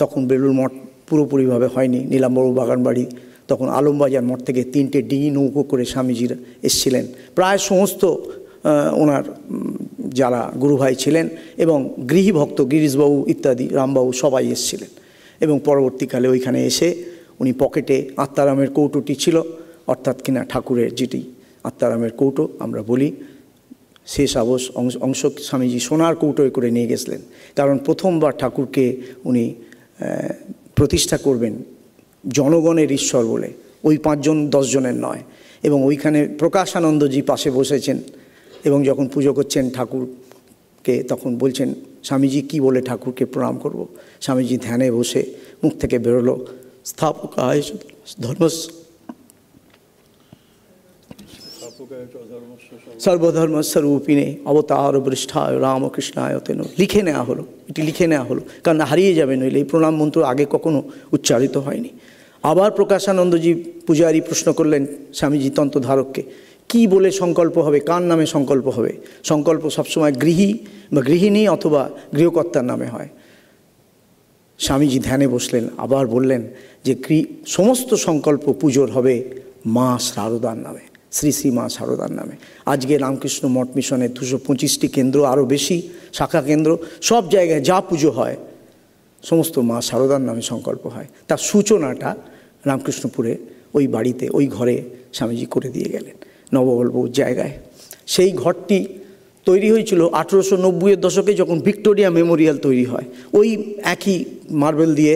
তখন বেলুর মঠ পুরোপুরিভাবে হয়নি, নীলাম্বর বাগান বাড়ি তখন আলমবাজার মঠ থেকে তিনটে ডিঙি নৌকো করে স্বামীজিরা এসছিলেন। প্রায় সমস্ত ওনার যারা গুরুভাই ছিলেন এবং গৃহীভক্ত গিরিশবাবু ইত্যাদি, রামবাবু সবাই এসছিলেন। এবং পরবর্তীকালে ওইখানে এসে উনি পকেটে আত্মারামের কৌটোটি ছিল, অর্থাৎ কিনা ঠাকুরের যেটি আত্মারামের কৌটো, আমরা বলি শেষ আবস অংশ স্বামীজি সোনার কৌটোয় করে নিয়ে গেছিলেন। কারণ প্রথমবার ঠাকুরকে উনি প্রতিষ্ঠা করবেন জনগণের ঈশ্বর বলে। ওই পাঁচজন দশজনের নয়। এবং ওইখানে প্রকাশানন্দজি পাশে বসেছেন এবং যখন পুজো করছেন ঠাকুরকে, তখন বলছেন, স্বামীজি, কি বলে ঠাকুরকে প্রণাম করব? স্বামীজি ধ্যানে বসে মুখ থেকে বেরোলো, স্থাপকায় চ ধর্ম সর্বধর্ম স্বরূপিনে অবতার বৃষ্ঠায় রামকৃষ্ণায় তেন। লিখে নেওয়া হলো, এটি লিখে নেওয়া হলো, কারণ হারিয়ে যাবে, নইলে এই প্রণাম মন্ত্র আগে কখনো উচ্চারিত হয়নি। আবার প্রকাশানন্দজি পূজারী প্রশ্ন করলেন স্বামীজি তন্ত্রধারককে, কি বলে সংকল্প হবে? কার নামে সংকল্প হবে? সংকল্প সবসময় গৃহী বা গৃহিণী অথবা গৃহকর্তার নামে হয়? স্বামীজি ধ্যানে বসলেন, আবার বললেন যে সমস্ত সংকল্প পুজোর হবে মা শারদার নামে। শ্রী শ্রী মা সারদার নামে। আজকে রামকৃষ্ণ মঠ মিশনের দুশো পঁচিশটি কেন্দ্র আরও বেশি, শাখা কেন্দ্র, সব জায়গায় যা পুজো হয়, সমস্ত মা সারদার নামে সংকল্প হয়। তার সূচনাটা রামকৃষ্ণপুরে ওই বাড়িতে, ওই ঘরে স্বামীজি করে দিয়ে গেলেন নববল্লভর জায়গায়। সেই ঘরটি তৈরি হয়েছিল আঠেরোশো নব্বইয়ের দশকে যখন ভিক্টোরিয়া মেমোরিয়াল তৈরি হয়। ওই একই মার্বেল দিয়ে,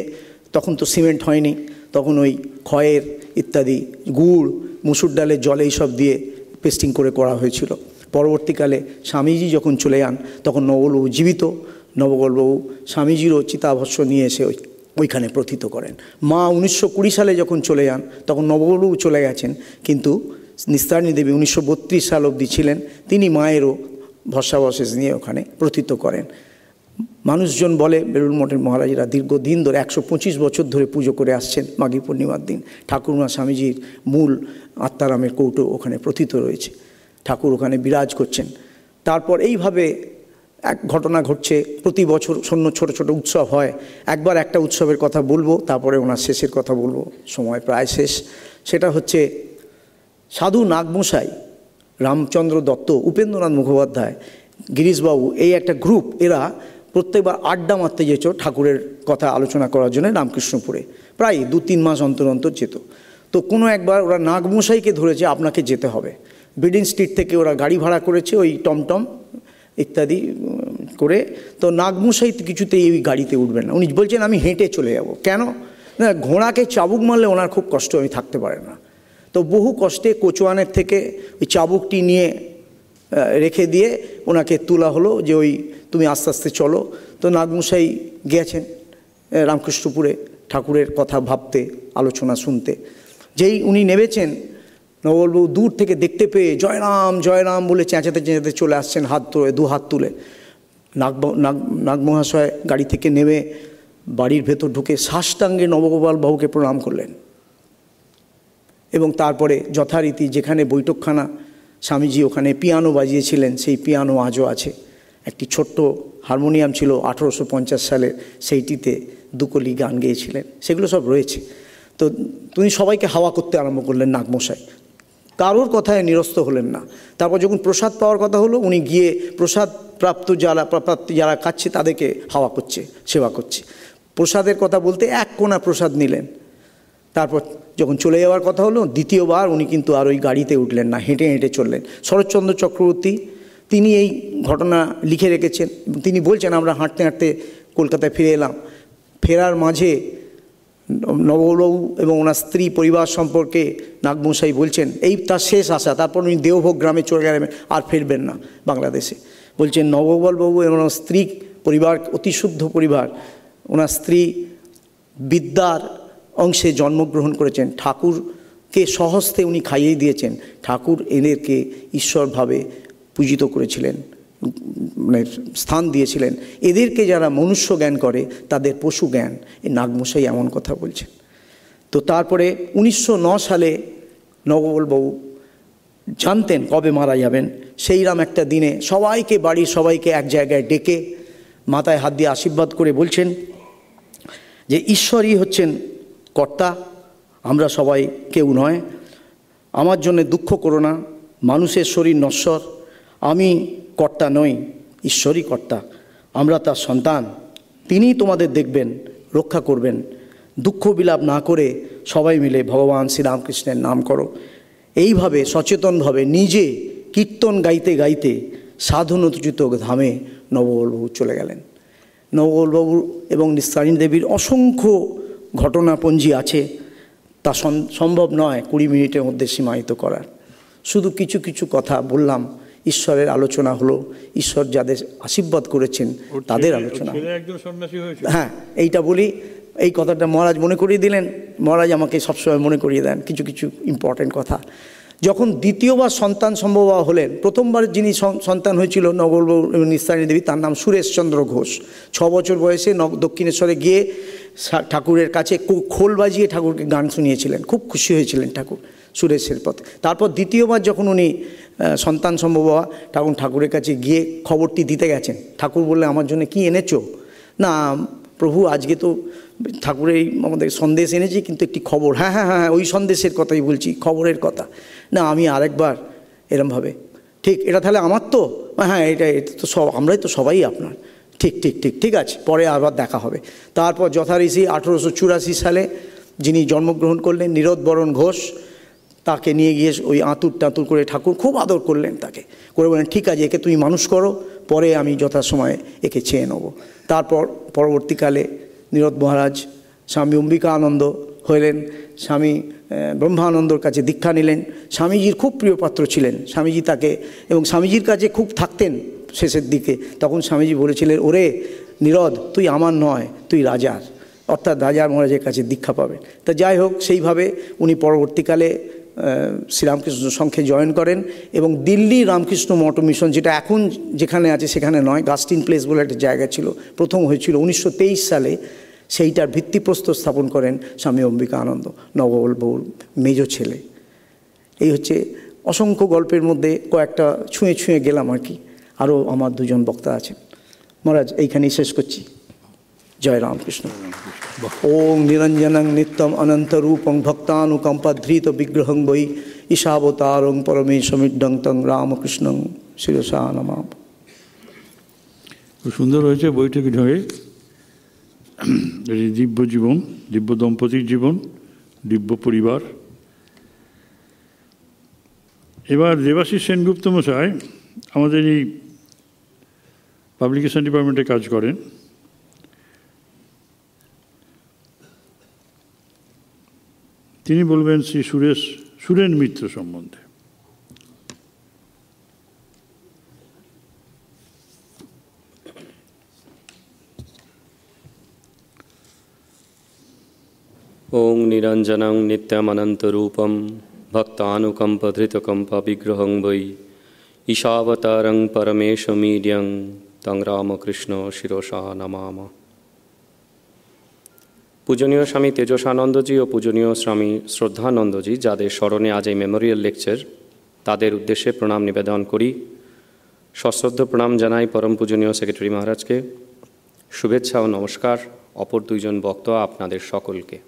তখন তো সিমেন্ট হয়নি, তখন ওই খয়ের ইত্যাদি গুড় মুসুর ডালে জল এইসব দিয়ে পেস্টিং করে করা হয়েছিল। পরবর্তীকালে স্বামীজি যখন চলে যান, তখন নবলবাবু জীবিত। নবগোলবাবু স্বামীজিরও চিতাভস্য নিয়ে এসে ওই, ওইখানে প্রথিত করেন। মা উনিশশো কুড়ি সালে যখন চলে যান, তখন নবগোলবাবু চলে গেছেন, কিন্তু নিস্তারিণী দেবী উনিশশো বত্রিশ সাল অবধি ছিলেন। তিনি মায়েরও ভস্যাবশেষ নিয়ে ওখানে প্রথিত করেন। মানুষজন বলে বেলুর মঠের মহারাজেরা দীর্ঘদিন ধরে একশো পঁচিশ বছর ধরে পুজো করে আসছেন মাঘী পূর্ণিমার দিন। ঠাকুরমা স্বামীজির মূল আত্মারামের কৌটো ওখানে প্রথিত রয়েছে। ঠাকুর ওখানে বিরাজ করছেন। তারপর এইভাবে এক ঘটনা ঘটছে, প্রতি বছর শূন্য ছোট ছোট উৎসব হয়। একবার একটা উৎসবের কথা বলব, তারপরে ওনার শেষের কথা বলব। সময় প্রায় শেষ। সেটা হচ্ছে সাধু নাগমশাই, রামচন্দ্র দত্ত, উপেন্দ্রনাথ মুখোপাধ্যায়, গিরিশবাবু, এই একটা গ্রুপ, এরা প্রত্যেকবার আড্ডা মারতে যেত ঠাকুরের কথা আলোচনা করার জন্য রামকৃষ্ণপুরে। প্রায় দু তিন মাস অন্তর অন্তর যেত। তো কোনো একবার ওরা নাগমশাইকে ধরেছে, আপনাকে যেতে হবে। বিডিং স্ট্রিট থেকে ওরা গাড়ি ভাড়া করেছে, ওই টমটম ইত্যাদি করে। তো নাগমশাই কিছুতেই ওই গাড়িতে উঠবেন না। উনি বলছেন, আমি হেঁটে চলে যাব। কেন? না, ঘোড়াকে চাবুক মারলে ওনার খুব কষ্ট, আমি থাকতে পারে না। তো বহু কষ্টে কোচোয়ানের থেকে ওই চাবুকটি নিয়ে রেখে দিয়ে ওনাকে তোলা হলো যে ওই তুমি আস্তে আস্তে চলো। তো নাগমশাই গেছেন রামকৃষ্ণপুরে ঠাকুরের কথা ভাবতে, আলোচনা শুনতে। যেই উনি নেমেছেন নবলবাবু দূর থেকে দেখতে পেয়ে জয়রাম জয়রাম বলে চেঁচাতে চেঁচাতে চলে আসছেন হাত তুলে, দু হাত তুলে। নাগ, নাগমহাশয় গাড়ি থেকে নেমে বাড়ির ভেতর ঢুকে সাষ্টাঙ্গে নবগোপাল বাবুকে প্রণাম করলেন। এবং তারপরে যথারীতি যেখানে বৈঠকখানা স্বামীজি ওখানে পিয়ানো বাজিয়েছিলেন, সেই পিয়ানো আজও আছে। একটি ছোট্ট হারমোনিয়াম ছিল আঠেরোশো পঞ্চাশ সালে, সেইটিতে দুকলি গান গেয়েছিলেন। সেগুলো সব রয়েছে। তো তিনি সবাইকে হাওয়া করতে আরম্ভ করলেন নাগমশাই। কারোর কথায় নিরস্ত হলেন না। তারপর যখন প্রসাদ পাওয়ার কথা হলো, উনি গিয়ে প্রসাদ প্রাপ্ত যারা, প্রাপ্তি যারা খাচ্ছে, তাদেরকে হাওয়া করছে, সেবা করছে। প্রসাদের কথা বলতে এক কোনা প্রসাদ নিলেন। তারপর যখন চলে যাওয়ার কথা হলো, দ্বিতীয়বার উনি কিন্তু আর ওই গাড়িতে উঠলেন না, হেঁটে হেঁটে চললেন। শরৎচন্দ্র চক্রবর্তী তিনি এই ঘটনা লিখে রেখেছেন তিনি বলছেন, আমরা হাঁটতে হাঁটতে কলকাতায় ফিরে এলাম। ফেরার মাঝে নববাবু এবং ওনার স্ত্রী পরিবার সম্পর্কে নাগমশাই বলছেন, এই তার শেষ আশা। তারপর উনি দেওভোগ গ্রামে চলে গেলেন, আর ফিরবেন না বাংলাদেশে। বলছেন নবগোপালবাবু এবং ওনার স্ত্রী পরিবার অতিশুদ্ধ পরিবার। ওনার স্ত্রী বিদ্যার অংশে জন্মগ্রহণ করেছেন। ঠাকুরকে সহস্তে উনি খাইয়ে দিয়েছেন। ঠাকুর এদেরকে ঈশ্বরভাবে পূজিত করেছিলেন মানে স্থান দিয়েছিলেন। এদেরকে যারা মনুষ্য জ্ঞান করে, তাদের পশু জ্ঞান। এই নাগমশাই এমন কথা বলছেন। তো তারপরে উনিশশো সালে নববলবাবু জানতেন কবে মারা যাবেন। সেইরাম একটা দিনে সবাইকে, বাড়ির সবাইকে এক জায়গায় ডেকে মাথায় হাত দিয়ে আশীর্বাদ করে বলছেন যে, ঈশ্বরই হচ্ছেন কর্তা, আমরা সবাই কেউ নয়। আমার জন্য দুঃখ করো না। মানুষের শরীর নশ্বর আমি কর্তা নই, ঈশ্বরই কর্তা। আমরা তার সন্তান। তিনিই তোমাদের দেখবেন, রক্ষা করবেন। দুঃখ বিলাপ না করে সবাই মিলে ভগবান শ্রীরামকৃষ্ণের নাম করো। এইভাবে সচেতনভাবে নিজে কীর্তন গাইতে গাইতে সাধনোচিত ধামে নববলবাবু চলে গেলেন। নববলবাবু এবং নিস্তারিণী দেবীর অসংখ্য ঘটনাপঞ্জি আছে। তা সম্ভব নয় কুড়ি মিনিটের মধ্যে সীমায়িত করার। শুধু কিছু কিছু কথা বললাম। ঈশ্বরের আলোচনা হলো ঈশ্বর যাদের আশীর্বাদ করেছেন তাদের আলোচনা। হ্যাঁ এইটা বলি এই কথাটা মহারাজ মনে করিয়ে দিলেন। মহারাজ আমাকে সবসময় মনে করিয়ে দেন কিছু কিছু ইম্পর্টেন্ট কথা। যখন দ্বিতীয়বার সন্তান সম্ভব হলেন প্রথমবার যিনি সন- সন্তান হয়েছিল নগরবাবু এবং নিস্তারিণী দেবী তার নাম সুরেশচন্দ্র ঘোষ। ছ বছর বয়সে দক্ষিণেশ্বরে গিয়ে ঠাকুরের কাছে খোল বাজিয়ে ঠাকুরকে গান শুনিয়েছিলেন। খুব খুশি হয়েছিলেন ঠাকুর। সুরেশের পথে। তারপর দ্বিতীয়বার যখন উনি সন্তান সম্ভব হওয়া তখন ঠাকুরের কাছে গিয়ে খবরটি দিতে গেছেন। ঠাকুর বললে, আমার জন্য কি এনেছো? না, প্রভু, আজকে তো ঠাকুরের আমাদের সন্দেশ এনেছি, কিন্তু একটি খবর। হ্যাঁ হ্যাঁ হ্যাঁ ওই সন্দেশের কথাই বলছি, খবরের কথা। না, আমি আরেকবার এরমভাবে। ঠিক, এটা তাহলে আমার তো? হ্যাঁ এটা এটা তো সব, আমরাই তো সবাই আপনার। ঠিক ঠিক ঠিক ঠিক আছে, পরে আবার দেখা হবে। তারপর যথারীতি আঠেরোশো চুরাশি সালে যিনি জন্মগ্রহণ করলেন, নীরদ বরণ ঘোষ তাকে নিয়ে গিয়ে ওই আঁতুর টাঁতুর করে ঠাকুর খুব আদর করলেন তাকে। করে বললেন, ঠিক আছে, একে তুমি মানুষ করো, পরে আমি যথাসময়ে একে চেয়ে নেব। তারপর পরবর্তীকালে নীরদ মহারাজ স্বামী অম্বিকা আনন্দ হইলেন স্বামী ব্রহ্মানন্দর কাছে দীক্ষা নিলেন। স্বামীজির খুব প্রিয় পাত্র ছিলেন স্বামীজি তাকে এবং স্বামীজির কাছে খুব থাকতেন শেষের দিকে। তখন স্বামীজি বলেছিলেন, ওরে নীরদ, তুই আমার নয়, তুই রাজার। অর্থাৎ রাজার মহারাজের কাছে দীক্ষা পাবে তা যাই হোক, সেইভাবে উনি পরবর্তীকালে শ্রীরামকৃষ্ণ সংঘে জয়েন করেন এবং দিল্লি রামকৃষ্ণ মঠ মিশন, যেটা এখন যেখানে আছে সেখানে নয় গাস্টিন প্লেস বলে একটা জায়গা ছিল, প্রথম হয়েছিল উনিশশো তেইশ সালে। সেইটার ভিত্তিপ্রস্তর স্থাপন করেন স্বামী অম্বিকা আনন্দ নববল বউর মেজ ছেলে। এই হচ্ছে অসংখ্য গল্পের মধ্যে কয়েকটা ছুঁয়ে ছুঁয়ে গেলাম আর কি। আরও আমার দুজন বক্তা আছেন। মহারাজ, এইখানেই শেষ করছি। জয় রামকৃষ্ণ। নিরঞ্জনং নিত্যম অনন্তরূপং ভক্তানুকম্পধৃত বিগ্রহং বৈ ঈশাবতারং পরমেশমিড্ডং তং রামকৃষ্ণং শিরসা নমাম। খুব সুন্দর হয়েছে বইটিকে ঢঙে এই দিব্য জীবন, দিব্য দম্পতির জীবন, দিব্য পরিবার। এবার দেবাশিস সেনগুপ্ত মশাই আমাদের এই পাবলিকেশন ডিপার্টমেন্টে কাজ করেন। তিনি বলবেন শ্রী সুরেশ, সুরেন মিত্র সম্বন্ধে। ওং নিরঞ্জনং নিত্যমনন্তরূপম ভক্তানুকম্পধৃতকম্পাবিগ্রহং বৈ ঈশাবতারং পরমেশ মীর্যং তং রামকৃষ্ণ শিরোষা নমামা। পূজনীয় স্বামী তেজসানন্দজি ও পূজনীয় স্বামী শ্রদ্ধানন্দজি যাদের স্মরণে আজ এই মেমোরিয়াল লেকচার, তাদের উদ্দেশ্যে প্রণাম নিবেদন করি। সশ্রদ্ধ প্রণাম জানাই পরম পূজনীয় সেক্রেটারি মহারাজকে। শুভেচ্ছা ও নমস্কার, অপর দুইজন বক্তা আপনাদের সকলকে।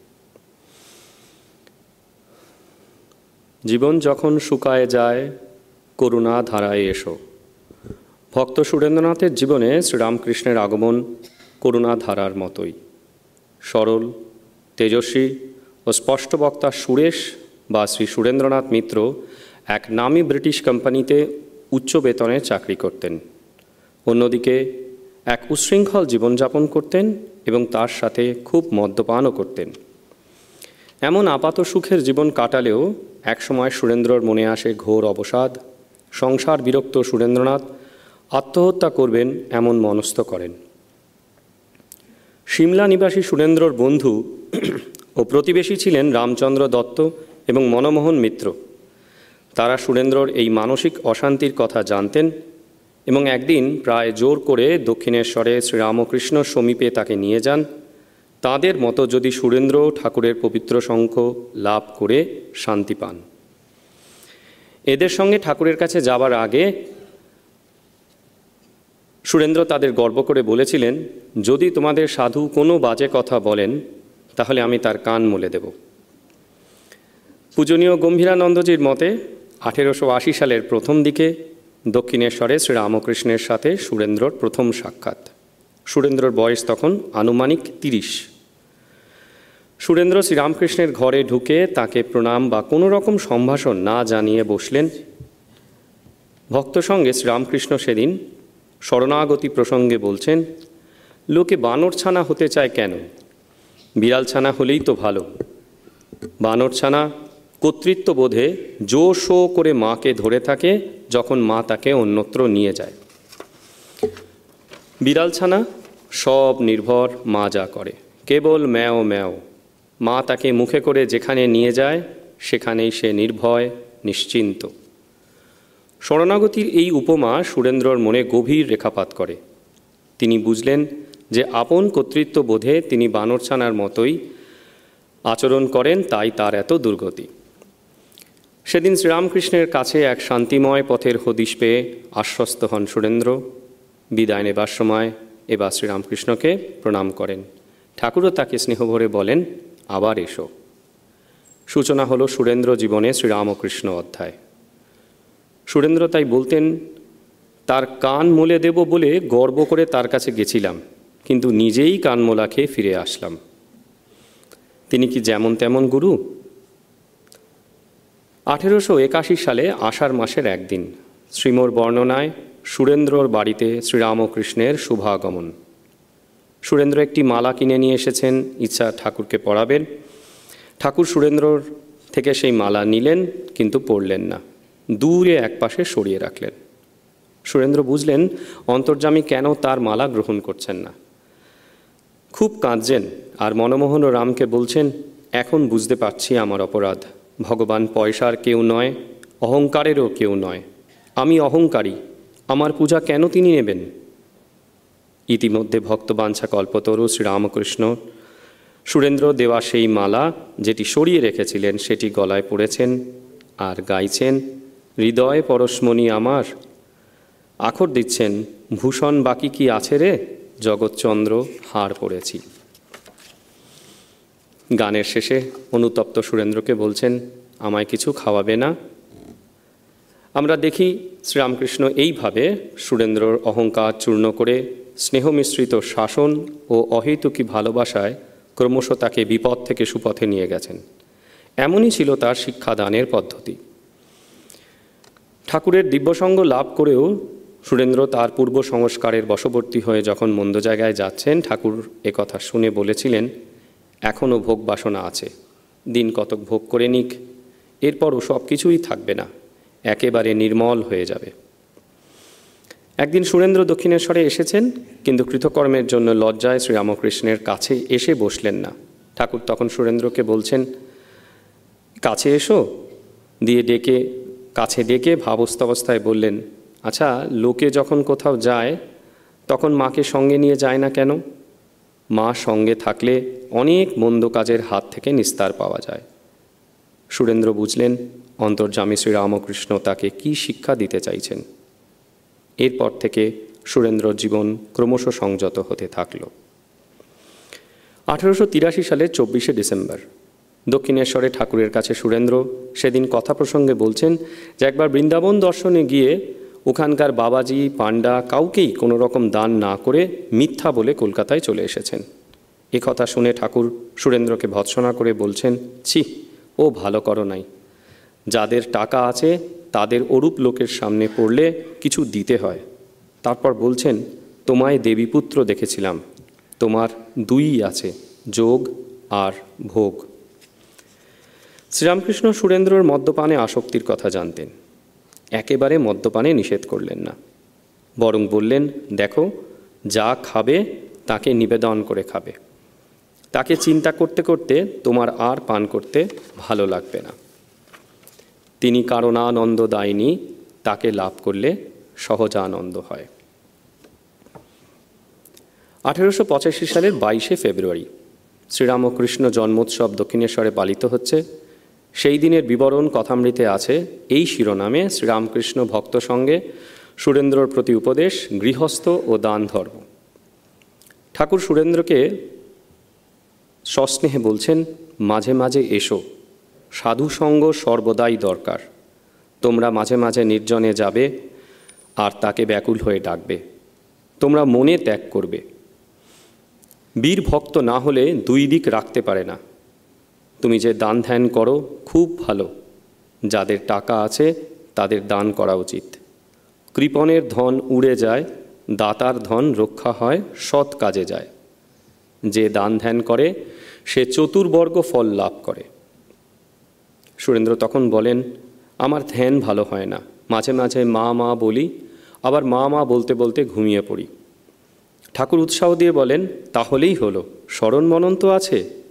জীবন যখন শুকায় যায়, করুণা ধারায় এসো। ভক্ত সুরেন্দ্রনাথের জীবনে শ্রীরামকৃষ্ণের আগমন করুণা ধারার মতোই। সরল, তেজস্বী ও স্পষ্ট বক্তা সুরেশ বা শ্রী সুরেন্দ্রনাথ মিত্র এক নামী ব্রিটিশ কোম্পানিতে উচ্চ বেতনে চাকরি করতেন। অন্যদিকে এক উচ্ছৃঙ্খল জীবনযাপন করতেন এবং তার সাথে খুব মদ্যপানও করতেন। এমন আপাত সুখের জীবন কাটালেও একসময় সুরেন্দ্রর মনে আসে ঘোর অবসাদ, সংসার বিরক্ত সুরেন্দ্রনাথ, আত্মহত্যা করবেন এমন মনস্থ করেন। সিমলা নিবাসী সুরেন্দ্রর বন্ধু ও প্রতিবেশী ছিলেন রামচন্দ্র দত্ত এবং মনমোহন মিত্র। তারা সুরেন্দ্রর এই মানসিক অশান্তির কথা জানতেন এবং একদিন প্রায় জোর করে দক্ষিণেশ্বরে শ্রীরামকৃষ্ণ সমীপে তাকে নিয়ে যান। তাদের মতো যদি সুরেন্দ্র ঠাকুরের পবিত্র শঙ্খ লাভ করে শান্তি পান। এদের সঙ্গে ঠাকুরের কাছে যাবার আগে সুরেন্দ্র তাদের গর্ব করে বলেছিলেন, যদি তোমাদের সাধু কোনো বাজে কথা বলেন, তাহলে আমি তার কান মলে দেব। পূজনীয় গম্ভীরানন্দজির মতে, আঠেরোশো আশি সালের প্রথম দিকে দক্ষিণেশ্বরে শ্রীরামকৃষ্ণের সাথে সুরেন্দ্রর প্রথম সাক্ষাৎ। সুরেন্দ্রর বয়স তখন আনুমানিক তিরিশ। সুরেন্দ্র শ্রীরামকৃষ্ণের ঘরে ঢুকে তাকে প্রণাম বা কোনো রকম সম্ভাষণ না জানিয়ে বসলেন। ভক্ত সঙ্গে শ্রীরামকৃষ্ণ সেদিন শরণাগতি প্রসঙ্গে বলছেন, লোকে বানর ছানা হতে চায় কেন? বিড়াল ছানা হলেই তো ভালো। বানর ছানা কর্তৃত্ব বোধে জো শো করে মাকে ধরে থাকে যখন মা তাকে অন্যত্র নিয়ে যায়। বিড়াল ছানা সব নির্ভর মা যা করে। কেবল ম্যাও ম্যাও। মা তাকে মুখে করে যেখানে নিয়ে যায়, সেখানেই সে নির্ভয়, নিশ্চিন্ত। শরণাগতির এই উপমা সুরেন্দ্রর মনে গভীর রেখাপাত করে। তিনি বুঝলেন যে আপন কর্তৃত্ব বোধে তিনি বানরছানার মতোই আচরণ করেন, তাই তার এত দুর্গতি। সেদিন শ্রীরামকৃষ্ণের কাছে এক শান্তিময় পথের হদিশ পেয়ে আশ্বস্ত হন সুরেন্দ্র। বিদায় নেবার সময় এবার শ্রীরামকৃষ্ণকে প্রণাম করেন। ঠাকুরও তাকে স্নেহভরে বলেন, আবার এসো। সূচনা হলো সুরেন্দ্র জীবনে শ্রীরামকৃষ্ণ অধ্যায়। সুরেন্দ্র তাই বলতেন, তার কান মোলে দেব বলে গর্ব করে তার কাছে গেছিলাম, কিন্তু নিজেই কান মোলা খেয়ে ফিরে আসলাম। তিনি কি যেমন তেমন গুরু? আঠেরোশো একাশি সালে আষাঢ় মাসের একদিন শ্রীমোর বর্ণনায় সুরেন্দ্রর বাড়িতে শ্রীরামকৃষ্ণের শুভাগমন। সুরেন্দ্র একটি মালা কিনে নিয়ে এসেছেন, ইচ্ছা ঠাকুরকে পড়াবেন। ঠাকুর সুরেন্দ্রর থেকে সেই মালা নিলেন, কিন্তু পড়লেন না। দূরে একপাশে সরিয়ে রাখলেন। সুরেন্দ্র বুঝলেন, অন্তর্যামী কেন তার মালা গ্রহণ করছেন না। খুব কাঁদছেন আর মনমোহন ও রামকে বলছেন, এখন বুঝতে পারছি আমার অপরাধ। ভগবান পয়সার কেউ নয়, অহংকারেরও কেউ নয়। আমি অহংকারী, আমার পূজা কেন তিনি নেবেন? ইতিমধ্যে ভক্তবাঞ্ছা কল্পতরু শ্রীরামকৃষ্ণ, সুরেন্দ্র দেওয়া সেই মালা যেটি সরিয়ে রেখেছিলেন, সেটি গলায় পড়েছেন আর গাইছেন হৃদয় পরশমণি আমার। আখর দিচ্ছেন, ভূষণ বাকি কি আছে রে? জগৎচন্দ্র হার পড়েছি। গানের শেষে অনুতপ্ত সুরেন্দ্রকে বলছেন, আমায় কিছু খাওয়াবে না? আমরা দেখি শ্রীরামকৃষ্ণ এইভাবে সুরেন্দ্রর অহংকার চূর্ণ করে স্নেহমিশ্রিত শাসন ও অহেতুকী ভালোবাসায় ক্রমশ তাকে বিপদ থেকে সুপথে নিয়ে গেছেন। এমনই ছিল তার শিক্ষাদানের পদ্ধতি। ঠাকুরের দিব্যসঙ্গ লাভ করেও সুরেন্দ্র তার পূর্ব সংস্কারের বশবর্তী হয়ে যখন মন্দ জায়গায় যাচ্ছেন, ঠাকুর একথা শুনে বলেছিলেন এখনও ভোগ বাসনা আছে, দিন কতক ভোগ করে নিক, এরপরও সব কিছুই থাকবে না, একেবারে নির্মল হয়ে যাবে। একদিন সুরেন্দ্র দক্ষিণেশ্বরে এসেছেন, কিন্তু কৃতকর্মের জন্য লজ্জায় শ্রীরামকৃষ্ণের কাছে এসে বসলেন না। ঠাকুর তখন সুরেন্দ্রকে বলছেন, কাছে এসো, দিয়ে ডেকে কাছে ডেকে ভাবস্থ অবস্থায় বললেন আচ্ছা লোকে যখন কোথাও যায়, তখন মাকে সঙ্গে নিয়ে যায় না কেন? মা সঙ্গে থাকলে অনেক মন্দ কাজের হাত থেকে নিস্তার পাওয়া যায়। সুরেন্দ্র বুঝলেন অন্তর্জামী শ্রীরামকৃষ্ণ তাকে কি শিক্ষা দিতে চাইছেন। এরপর থেকে সুরেন্দ্র জীবন ক্রমশ সংযত হতে থাকল। আঠেরোশো তিরাশি সালের চব্বিশে ডিসেম্বর দক্ষিণেশ্বরে ঠাকুরের কাছে সুরেন্দ্র সেদিন কথা প্রসঙ্গে বলছেন যে একবার বৃন্দাবন দর্শনে গিয়ে ওখানকার বাবাজি, পাণ্ডা কাউকেই কোনো রকম দান না করে মিথ্যা বলে কলকাতায় চলে এসেছেন। এ কথা শুনে ঠাকুর সুরেন্দ্রকে ভৎসনা করে বলছেন, ছি, ও ভালো করো নাই। যাদের টাকা আছে, তাদের অরূপ লোকের সামনে পড়লে কিছু দিতে হয়। তারপর বলছেন, তোমায় দেবীপুত্র দেখেছিলাম। তোমার দুই আছে, যোগ আর ভোগ। শ্রীরামকৃষ্ণ সুরেন্দ্রর মদ্যপানে আসক্তির কথা জানতেন। একেবারে মদ্যপানে নিষেধ করলেন না। বরং বললেন, দেখো, যা খাবে, তাকে নিবেদন করে খাবে। তাকে চিন্তা করতে করতে তোমার আর পান করতে ভালো লাগবে না। তিনি কারণানন্দ দায়নি, তাকে লাভ করলে সহজানন্দ হয়। আঠেরোশো পঁচাশি সালের বাইশে ফেব্রুয়ারি, শ্রীরামকৃষ্ণ জন্মোৎসব দক্ষিণেশ্বরে পালিত হচ্ছে। সেই দিনের বিবরণ কথামৃতে আছে। এই শিরোনামে শ্রীরামকৃষ্ণ ভক্ত সঙ্গে সুরেন্দ্রর প্রতি উপদেশ, গৃহস্থ ও দান ধর্ম ঠাকুর সুরেন্দ্রকে সস্নেহে বলছেন, মাঝে মাঝে এসো সাধুসঙ্গ সর্বদাই দরকার। তোমরা মাঝে মাঝে নির্জনে যাবে আর তাকে ব্যাকুল হয়ে ডাকবে। তোমরা মনে ত্যাগ করবে। বীর ভক্ত না হলে দুই দিক রাখতে পারে না। তুমি যে দান ধ্যান করো, খুব ভালো। যাদের টাকা আছে, তাদের দান করা উচিত। কৃপণের ধন উড়ে যায়, দাতার ধন রক্ষা হয়, সৎ কাজে যায়। যে দান ধ্যান করে, সে চতুর্বর্গ ফল লাভ করে। সুরেন্দ্র তখন বলেন, আমার ধ্যান ভালো হয় না। মাঝে মাঝে মা মা বলি, আবার মা মা বলতে বলতে ঘুমিয়ে পড়ি। ঠাকুর উৎসাহ দিয়ে বলেন, তাহলেই হলো। স্মরণ মনন তো আছে।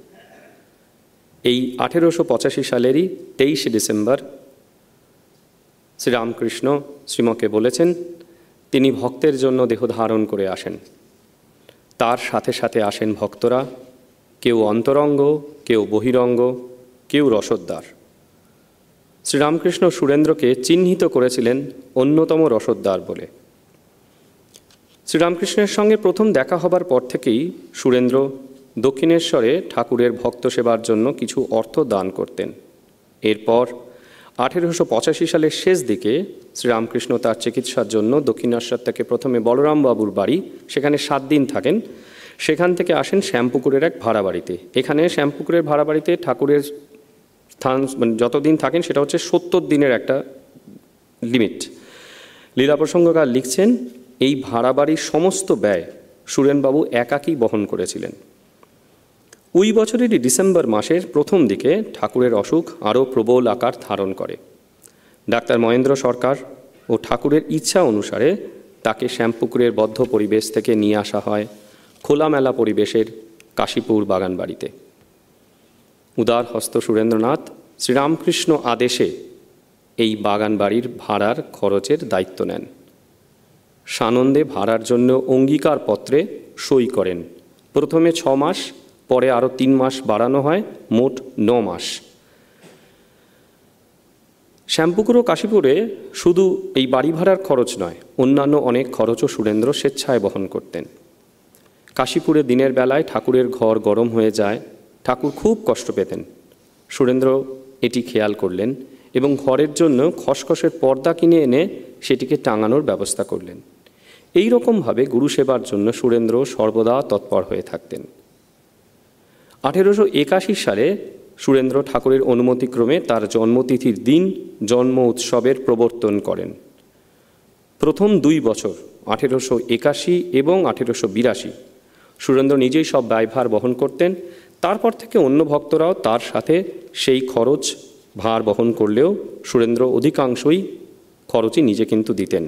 এই আঠেরোশো পঁচাশি সালেরই তেইশে ডিসেম্বর শ্রীরামকৃষ্ণ শ্রীমকে বলেছেন, তিনি ভক্তের জন্য দেহ ধারণ করে আসেন। তার সাথে সাথে আসেন ভক্তরা, কেউ অন্তরঙ্গ, কেউ বহিরঙ্গ, কেউ রসদ্দার শ্রীরামকৃষ্ণ সুরেন্দ্রকে চিহ্নিত করেছিলেন অন্যতম রসদ্দার বলে। শ্রীরামকৃষ্ণের সঙ্গে প্রথম দেখা হবার পর থেকেই সুরেন্দ্র দক্ষিণেশ্বরে ঠাকুরের ভক্ত সেবার জন্য কিছু অর্থ দান করতেন। এরপর আঠেরোশো পঁচাশি সালের শেষ দিকে শ্রীরামকৃষ্ণ তার চিকিৎসার জন্য দক্ষিণেশ্বর থেকে প্রথমে বলরামবাবুর বাড়ি, সেখানে সাত দিন থাকেন। সেখান থেকে আসেন শ্যামপুকুরের এক ভাড়া বাড়িতে এখানে শ্যামপুকুরের ভাড়া বাড়িতে ঠাকুরের স্থান মানে যতদিন থাকেন সেটা হচ্ছে সত্তর দিনের একটা লিমিট। লীলা প্রসঙ্গকার লিখছেন, এই ভাড়া বাড়ির সমস্ত ব্যয় সুরেনবাবু একাকী বহন করেছিলেন। ওই বছরেরই ডিসেম্বর মাসের প্রথম দিকে ঠাকুরের অসুখ আরও প্রবল আকার ধারণ করে। ডাক্তার মহেন্দ্র সরকার ও ঠাকুরের ইচ্ছা অনুসারে তাকে শ্যামপুকুরের বদ্ধ পরিবেশ থেকে নিয়ে আসা হয় খোলামেলা পরিবেশের কাশীপুর বাগান বাড়িতে উদার হস্ত সুরেন্দ্রনাথ শ্রীরামকৃষ্ণ আদেশে এই বাগান বাড়ির ভাড়ার খরচের দায়িত্ব নেন। সানন্দে ভাড়ার জন্য অঙ্গীকার পত্রে সই করেন। প্রথমে ছ মাস পরে আরও তিন মাস বাড়ানো হয়, মোট ন মাস। শ্যামপুকুর ও কাশীপুরে শুধু এই বাড়ি ভাড়ার খরচ নয়, অন্যান্য অনেক খরচও সুরেন্দ্র স্বেচ্ছায় বহন করতেন। কাশীপুরে দিনের বেলায় ঠাকুরের ঘর গরম হয়ে যায়, ঠাকুর খুব কষ্ট পেতেন। সুরেন্দ্র এটি খেয়াল করলেন এবং ঘরের জন্য খসখসের পর্দা কিনে এনে সেটিকে টাঙানোর ব্যবস্থা করলেন। এই রকমভাবে গুরু সেবার জন্য সুরেন্দ্র সর্বদা তৎপর হয়ে থাকতেন। আঠেরোশো একাশি সালে সুরেন্দ্র ঠাকুরের অনুমতিক্রমে তার জন্মতিথির দিন জন্ম উৎসবের প্রবর্তন করেন। প্রথম দুই বছর, আঠেরোশো একাশি এবং আঠেরোশো বিরাশি, সুরেন্দ্র নিজেই সব ব্যয়ভার বহন করতেন, তারপর থেকে অন্য ভক্তরাও তার সাথে সেই খরচ ভার বহন করলেও সুরেন্দ্র অধিকাংশই খরচই নিজে কিন্তু দিতেন।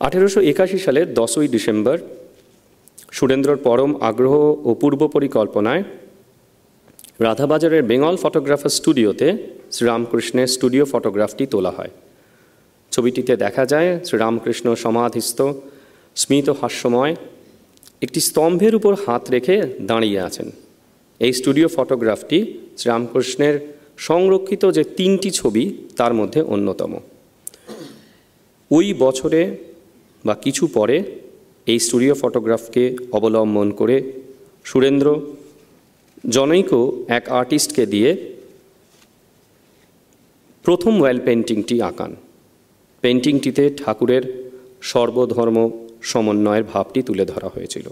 আঠেরোশো একাশি সালের দশই ডিসেম্বর সুরেন্দ্রর পরম আগ্রহ ও পূর্ব পরিকল্পনায় রাধাবাজারের বেঙ্গল ফটোগ্রাফার স্টুডিওতে শ্রীরামকৃষ্ণের স্টুডিও ফটোগ্রাফটি তোলা হয়। ছবিটিতে দেখা যায় শ্রীরামকৃষ্ণ সমাধিস্থ, স্মিত হাস্যময়, একটি স্তম্ভের উপর হাত রেখে দাঁড়িয়ে আছেন। এই স্টুডিও ফটোগ্রাফটি শ্রীরামকৃষ্ণের সংরক্ষিত যে তিনটি ছবি, তার মধ্যে অন্যতম। ওই বছরে বা কিছু পরে এই স্টুডিও ফটোগ্রাফকে অবলম্বন করে সুরেন্দ্র জনৈক এক আর্টিস্টকে দিয়ে প্রথম ওয়েল পেন্টিংটি আঁকান। পেন্টিংটিতে ঠাকুরের সর্বধর্ম সমন্বয়ের ভাবটি তুলে ধরা হয়েছিল।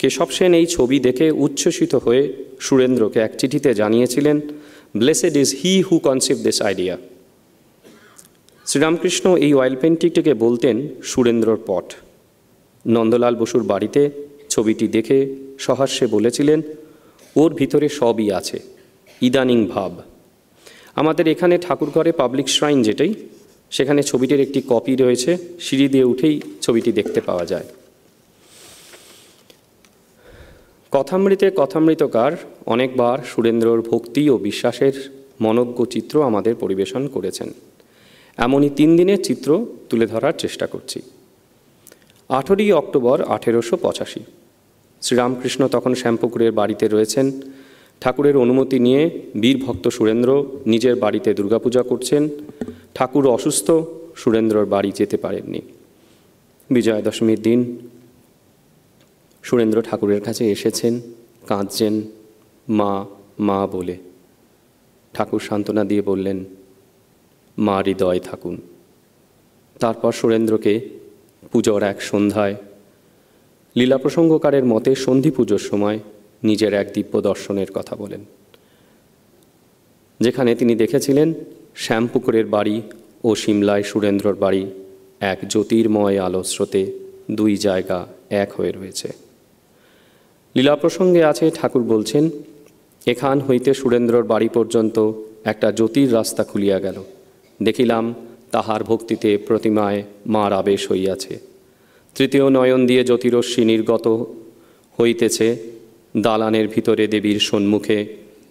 কেশব সেন এই ছবি দেখে উচ্ছ্বসিত হয়ে সুরেন্দ্রকে এক চিঠিতে জানিয়েছিলেন blessed is he who concept this idea Sri Ramakrishna এই অয়েল পেন্টিংটিকে বলতেন সুরেন্দ্রর পট। নন্দলাল বসুর বাড়িতে ছবিটি দেখে সহাস্যে বলেছিলেন, ওর ভিতরে সবই আছে। ইদানিং ভাব। আমাদের এখানে ঠাকুরঘরে পাবলিক শ্রাইন যেটাই, সেখানে ছবিটির একটি কপি রয়েছে, সিঁড়ি দিয়ে উঠেই ছবিটি দেখতে পাওয়া যায়। কথামৃতে কথামৃতকার অনেকবার সুরেন্দ্রর ভক্তি ও বিশ্বাসের মনজ্ঞ চিত্র আমাদের পরিবেশন করেছেন। এমনই তিন দিনের চিত্র তুলে ধরার চেষ্টা করছি। আঠেরোই অক্টোবর আঠেরোশো পঁচাশি। শ্রীরামকৃষ্ণ তখন শ্যামপুকুরের বাড়িতে রয়েছেন। ঠাকুরের অনুমতি নিয়ে বীরভক্ত সুরেন্দ্র নিজের বাড়িতে দুর্গাপূজা করছেন। ঠাকুর অসুস্থ, সুরেন্দ্রর বাড়ি যেতে পারেননি। বিজয়া দশমীর দিন সুরেন্দ্র ঠাকুরের কাছে এসেছেন, কাঁদছেন, মা মা বলে। ঠাকুর সান্ত্বনা দিয়ে বললেন, মা, হৃদয় থাকুন। তারপর সুরেন্দ্রকে পুজোর এক সন্ধ্যায়। লীলা প্রসঙ্গকারের মতে সন্ধি পুজোর সময় নিজের এক দিব্য দর্শনের কথা বলেন। যেখানে তিনি দেখেছিলেন শ্যামপুকুরের বাড়ি ও সিমলায় সুরেন্দ্রর বাড়ি এক জ্যোতির্ময় আলো স্রোতে দুই জায়গা এক হয়ে রয়েছে। লীলা প্রসঙ্গে আছে ঠাকুর বলছেন, এখান হইতে সুরেন্দ্রর বাড়ি পর্যন্ত একটা জ্যোতির রাস্তা খুলিয়া গেল। দেখিলাম তাহার ভক্তিতে প্রতিমায় মার আবেশ হইয়াছে। তৃতীয় নয়ন দিয়ে জ্যোতিরশ্মি নির্গত হইতেছে, দালানের ভিতরে দেবীর সম্মুখে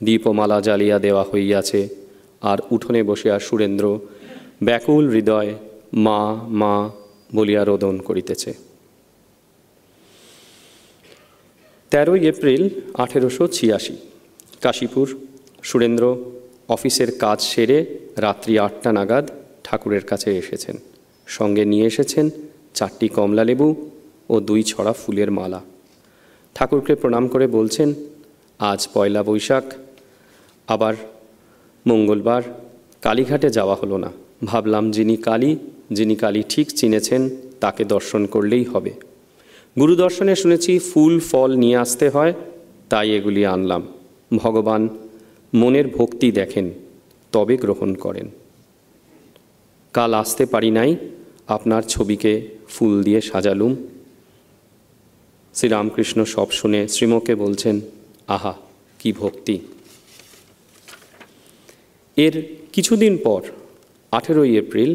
দীপমালা জ্বালিয়া দেওয়া হইয়াছে, আর উঠোনে বসিয়া সুরেন্দ্র ব্যাকুল হৃদয় মা মা বলিয়া রোদন করিতেছে। তেরোই এপ্রিল আঠেরোশো ছিয়াশি, কাশীপুর, সুরেন্দ্র অফিসের কাজ সেরে রাত্রি আটটা নাগাদ ঠাকুরের কাছে এসেছেন। সঙ্গে নিয়ে এসেছেন চারটি কমলালেবু ও দুই ছড়া ফুলের মালা। ঠাকুরকে প্রণাম করে বলছেন, আজ পয়লা বৈশাখ। আবার মঙ্গলবার। কালীঘাটে যাওয়া হলো না। ভাবলাম যিনি কালী যিনি কালী ঠিক চিনেছেন, তাকে দর্শন করলেই হবে। গুরু দর্শনে শুনেছি ফুল, ফল নিয়ে আসতে হয়, তাই এগুলি আনলাম। ভগবান মনের ভক্তি দেখেন, তবে গ্রহণ করেন। কাল আসতে পারি নাই, আপনার ছবিকে ফুল দিয়ে সাজালুম। শ্রীরামকৃষ্ণ সব শুনে শ্রীমকে বলছেন, আহা, কি ভক্তি! এর কিছুদিন পর, আঠেরোই এপ্রিল,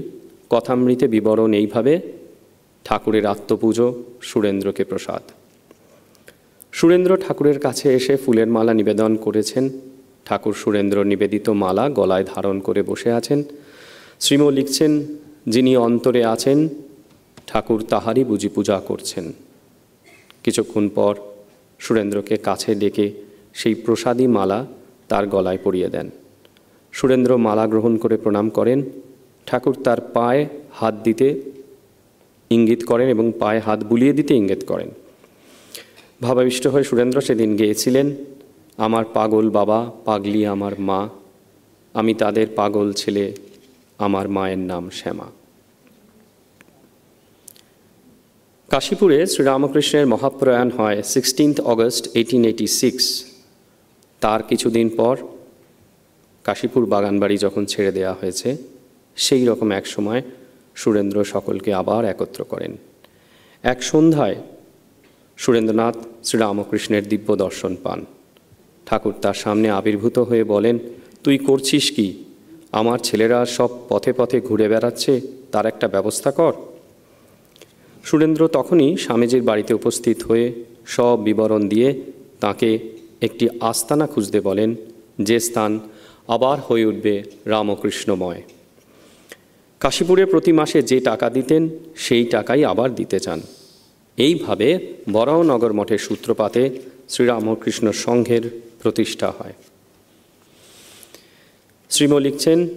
কথামৃতে বিবরণ এইভাবে, ঠাকুরের আত্মপুজো, সুরেন্দ্রকে প্রসাদ। সুরেন্দ্র ঠাকুরের কাছে এসে ফুলের মালা নিবেদন করেছেন। ঠাকুর সুরেন্দ্র নিবেদিত মালা গলায় ধারণ করে বসে আছেন। শ্রীম লিখছেন, যিনি অন্তরে আছেন, ঠাকুর তাহারই বুঝি পূজা করছেন। কিছুক্ষণ পর সুরেন্দ্রকে কাছে ডেকে সেই প্রসাদী মালা তার গলায় পরিয়ে দেন। সুরেন্দ্র মালা গ্রহণ করে প্রণাম করেন। ঠাকুর তার পায়ে হাত দিতে ইঙ্গিত করেন এবং পায়ে হাত বুলিয়ে দিতে ইঙ্গিত করেন। ভাবাবিষ্ট হয়ে সুরেন্দ্র সেদিন গেয়েছিলেন, আমার পাগল বাবা, পাগলি আমার মা, আমি তাদের পাগল ছেলে আমার মায়ের নাম শ্যামা। কাশীপুরে শ্রীরামকৃষ্ণের মহাপ্রয়াণ হয় sixteenth August eighteen eighty six তার কিছুদিন পর কাশীপুর বাগানবাড়ি যখন ছেড়ে দেওয়া হয়েছে, সেই রকম এক সময় সুরেন্দ্র সকলকে আবার একত্র করেন। এক সন্ধ্যায় সুরেন্দ্রনাথ শ্রীরামকৃষ্ণের দিব্য দর্শন পান। ঠাকুর তার সামনে আবির্ভূত হয়ে বলেন, তুই করছিস কি? আমার ছেলেরা সব পথে পথে ঘুরে বেড়াচ্ছে, তার একটা ব্যবস্থা কর। সুরেন্দ্র তখনই স্বামীজির বাড়িতে উপস্থিত হয়ে সব বিবরণ দিয়ে তাকে একটি আস্তানা খুঁজতে বলেন, যে স্থান আবার হয়ে উঠবে রামকৃষ্ণময়। কাশীপুরে প্রতি মাসে যে টাকা দিতেন, সেই টাকাই আবার দিতে চান। এইভাবে বরাহনগর মঠের সূত্রপাতে শ্রীরামকৃষ্ণ সংঘের প্রতিষ্ঠা হয়। শ্রীম লিখছেন,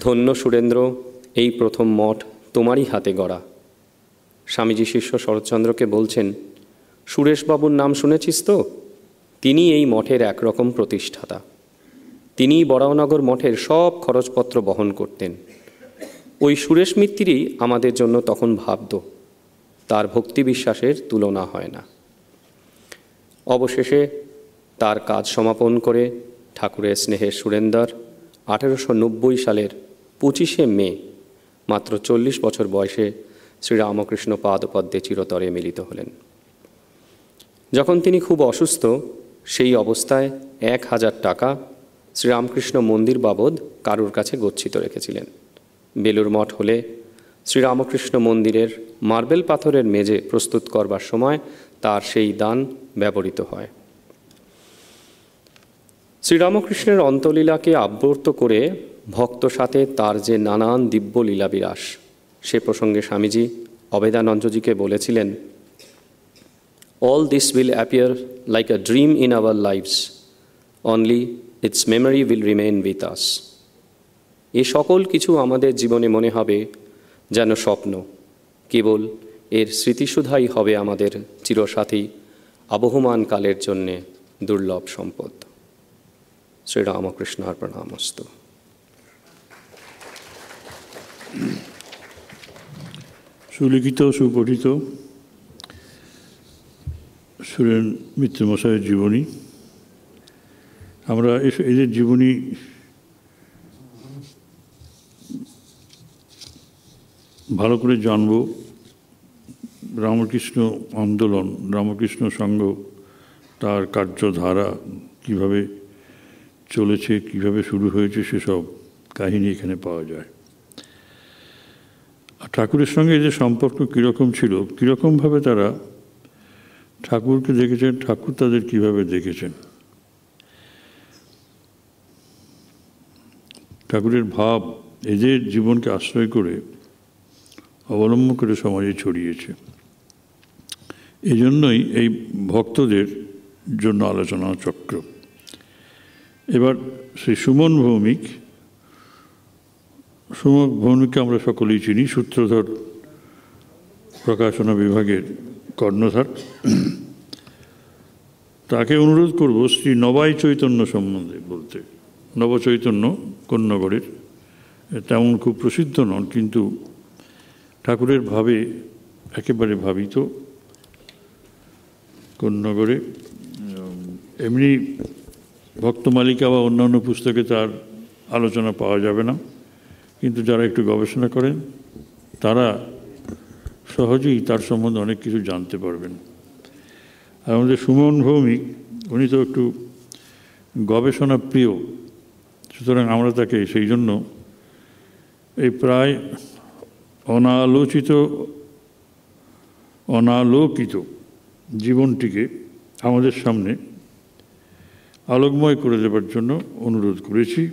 ধন্য সুরেন্দ্র, এই প্রথম মঠ তোমারই হাতে গড়া। স্বামীজি শিষ্য শরৎচন্দ্রকে বলছেন, সুরেশবাবুর নাম শুনেছিস তো? তিনি এই মঠের একরকম প্রতিষ্ঠাতা। তিনি বরাহনগর মঠের সব খরচপত্র বহন করতেন। ওই সুরেশ মিত্তিরই আমাদের জন্য তখন ভাবত তার ভক্তি বিশ্বাসের তুলনা হয় না। অবশেষে তার কাজ সমাপন করে ঠাকুরের স্নেহের সুরেন্দর আঠেরোশো নব্বই সালের পঁচিশে মে, মাত্র চল্লিশ বছর বয়সে শ্রীরামকৃষ্ণ পাদপদ্মে চিরতরে মিলিত হলেন। যখন তিনি খুব অসুস্থ, সেই অবস্থায় এক হাজার টাকা শ্রীরামকৃষ্ণ মন্দির বাবদ কারুর কাছে গচ্ছিত রেখেছিলেন। বেলুর মঠ হলে শ্রীরামকৃষ্ণ মন্দিরের মার্বেল পাথরের মেজে প্রস্তুত করবার সময় তার সেই দান ব্যবহৃত হয়। শ্রীরামকৃষ্ণের অন্তলীলাকে আবর্ত করে ভক্ত সাথে তার যে নানান দিব্য লীলাবিলাস সে প্রসঙ্গে স্বামীজি অবেদানন্দজিকে বলেছিলেন all this will appear like a dream in our lives only its memory will remain with us এ সকল কিছু আমাদের জীবনে মনে হবে যেন স্বপ্ন, কেবল এর স্মৃতিসুধাই হবে আমাদের চিরসাথী আবহমান কালের জন্যে দুর্লভ সম্পদ। শ্রীরামকৃষ্ণ প্রণামস্ত সুলিখিত সুপঠিত সুরেন মিত্রমশাইয়ের জীবনী আমরা এদের জীবনী ভালো করে জানব রামকৃষ্ণ আন্দোলন রামকৃষ্ণ সংঘ তার কার্যধারা কীভাবে চলেছে, কীভাবে শুরু হয়েছে সেসব কাহিনী এখানে পাওয়া যায়। আর ঠাকুরের সঙ্গে এদের সম্পর্ক কীরকম ছিল, কীরকমভাবে তারা ঠাকুরকে দেখেছেন, ঠাকুর তাদের কীভাবে দেখেছেন? ঠাকুরের ভাব এদের জীবনকে আশ্রয় করে অবলম্বন করে সমাজে ছড়িয়েছে। এই জন্যই এই ভক্তদের জন্য আলোচনা চক্র। এবার শ্রী সুমন ভৌমিক, সুমন ভৌমিককে আমরা সকলেই চিনি, সূত্রধর প্রকাশনা বিভাগের কর্ণধার। তাকে অনুরোধ করব শ্রী নবাই চৈতন্য সম্বন্ধে বলতে। নবচৈতন্য কন্যাগড়ের তেমন খুব প্রসিদ্ধ নন, কিন্তু ঠাকুরের ভাবে একেবারে ভাবিত কন্যাগড়ে এমনি ভক্তমালিকা বা অন্যান্য পুস্তকে তার আলোচনা পাওয়া যাবে না। কিন্তু যারা একটু গবেষণা করেন, তারা সহজেই তার সম্বন্ধে অনেক কিছু জানতে পারবেন। আর আমাদের সুমন ভৌমিক, উনি তো একটু গবেষণা প্রিয়। সুতরাং আমরা তাকে সেই জন্য এই প্রায় অনালোচিত, অনালোকিত জীবনটিকে আমাদের সামনে আলোকময় করে দেবার জন্য অনুরোধ করেছি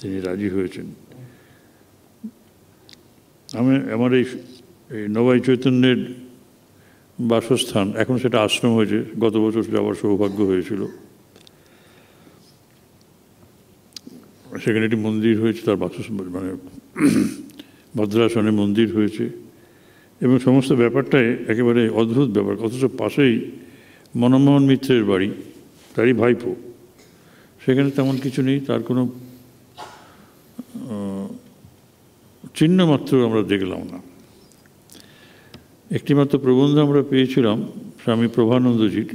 তিনি রাজি হয়েছেন। আমি আমার এই এই নবাই চৈতন্যের বাসস্থান, এখন সেটা আশ্রম হয়েছে, গত বছর যাওয়ার সৌভাগ্য হয়েছিল। সেখানে একটি মন্দির হয়েছে, তার বাসস্থান মানে ভদ্রাসনে মন্দির হয়েছে। এবং সমস্ত ব্যাপারটাই একেবারে অদ্ভুত ব্যাপার, অথচ পাশেই মনমোহন মিত্রের বাড়ি, তারই ভাইপো। সেখানে তেমন কিছু নেই, তার কোনো চিহ্ন মাত্র আমরা দেখলাম না। একটিমাত্র প্রবন্ধ আমরা পেয়েছিলাম, স্বামী প্রভানন্দজির।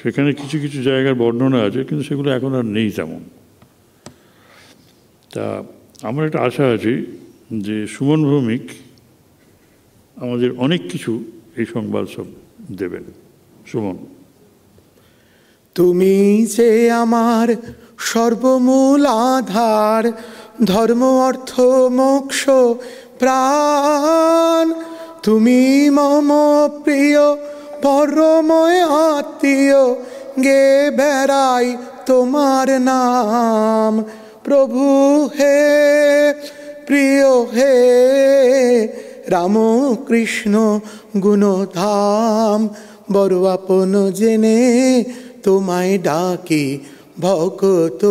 সেখানে কিছু কিছু জায়গার বর্ণনা আছে, কিন্তু সেগুলো এখন আর নেই তেমন। তা আমার একটা আশা আছে যে সুমন ভৌমিক আমাদের অনেক কিছু এই সংবাদ সব দেবেন। সুমন। তুমি যে আমার সর্বমূল আধার, ধর্ম, অর্থ, মোক্ষ, প্রাণ, তুমি মম প্রিয়, পরময়, আত্মীয়, গে বেড়াই তোমার নাম। প্রভু হে, প্রিয় হে রামকৃষ্ণ গুণধাম, বড় আপন জেনে তোমায় ডাকি ভকত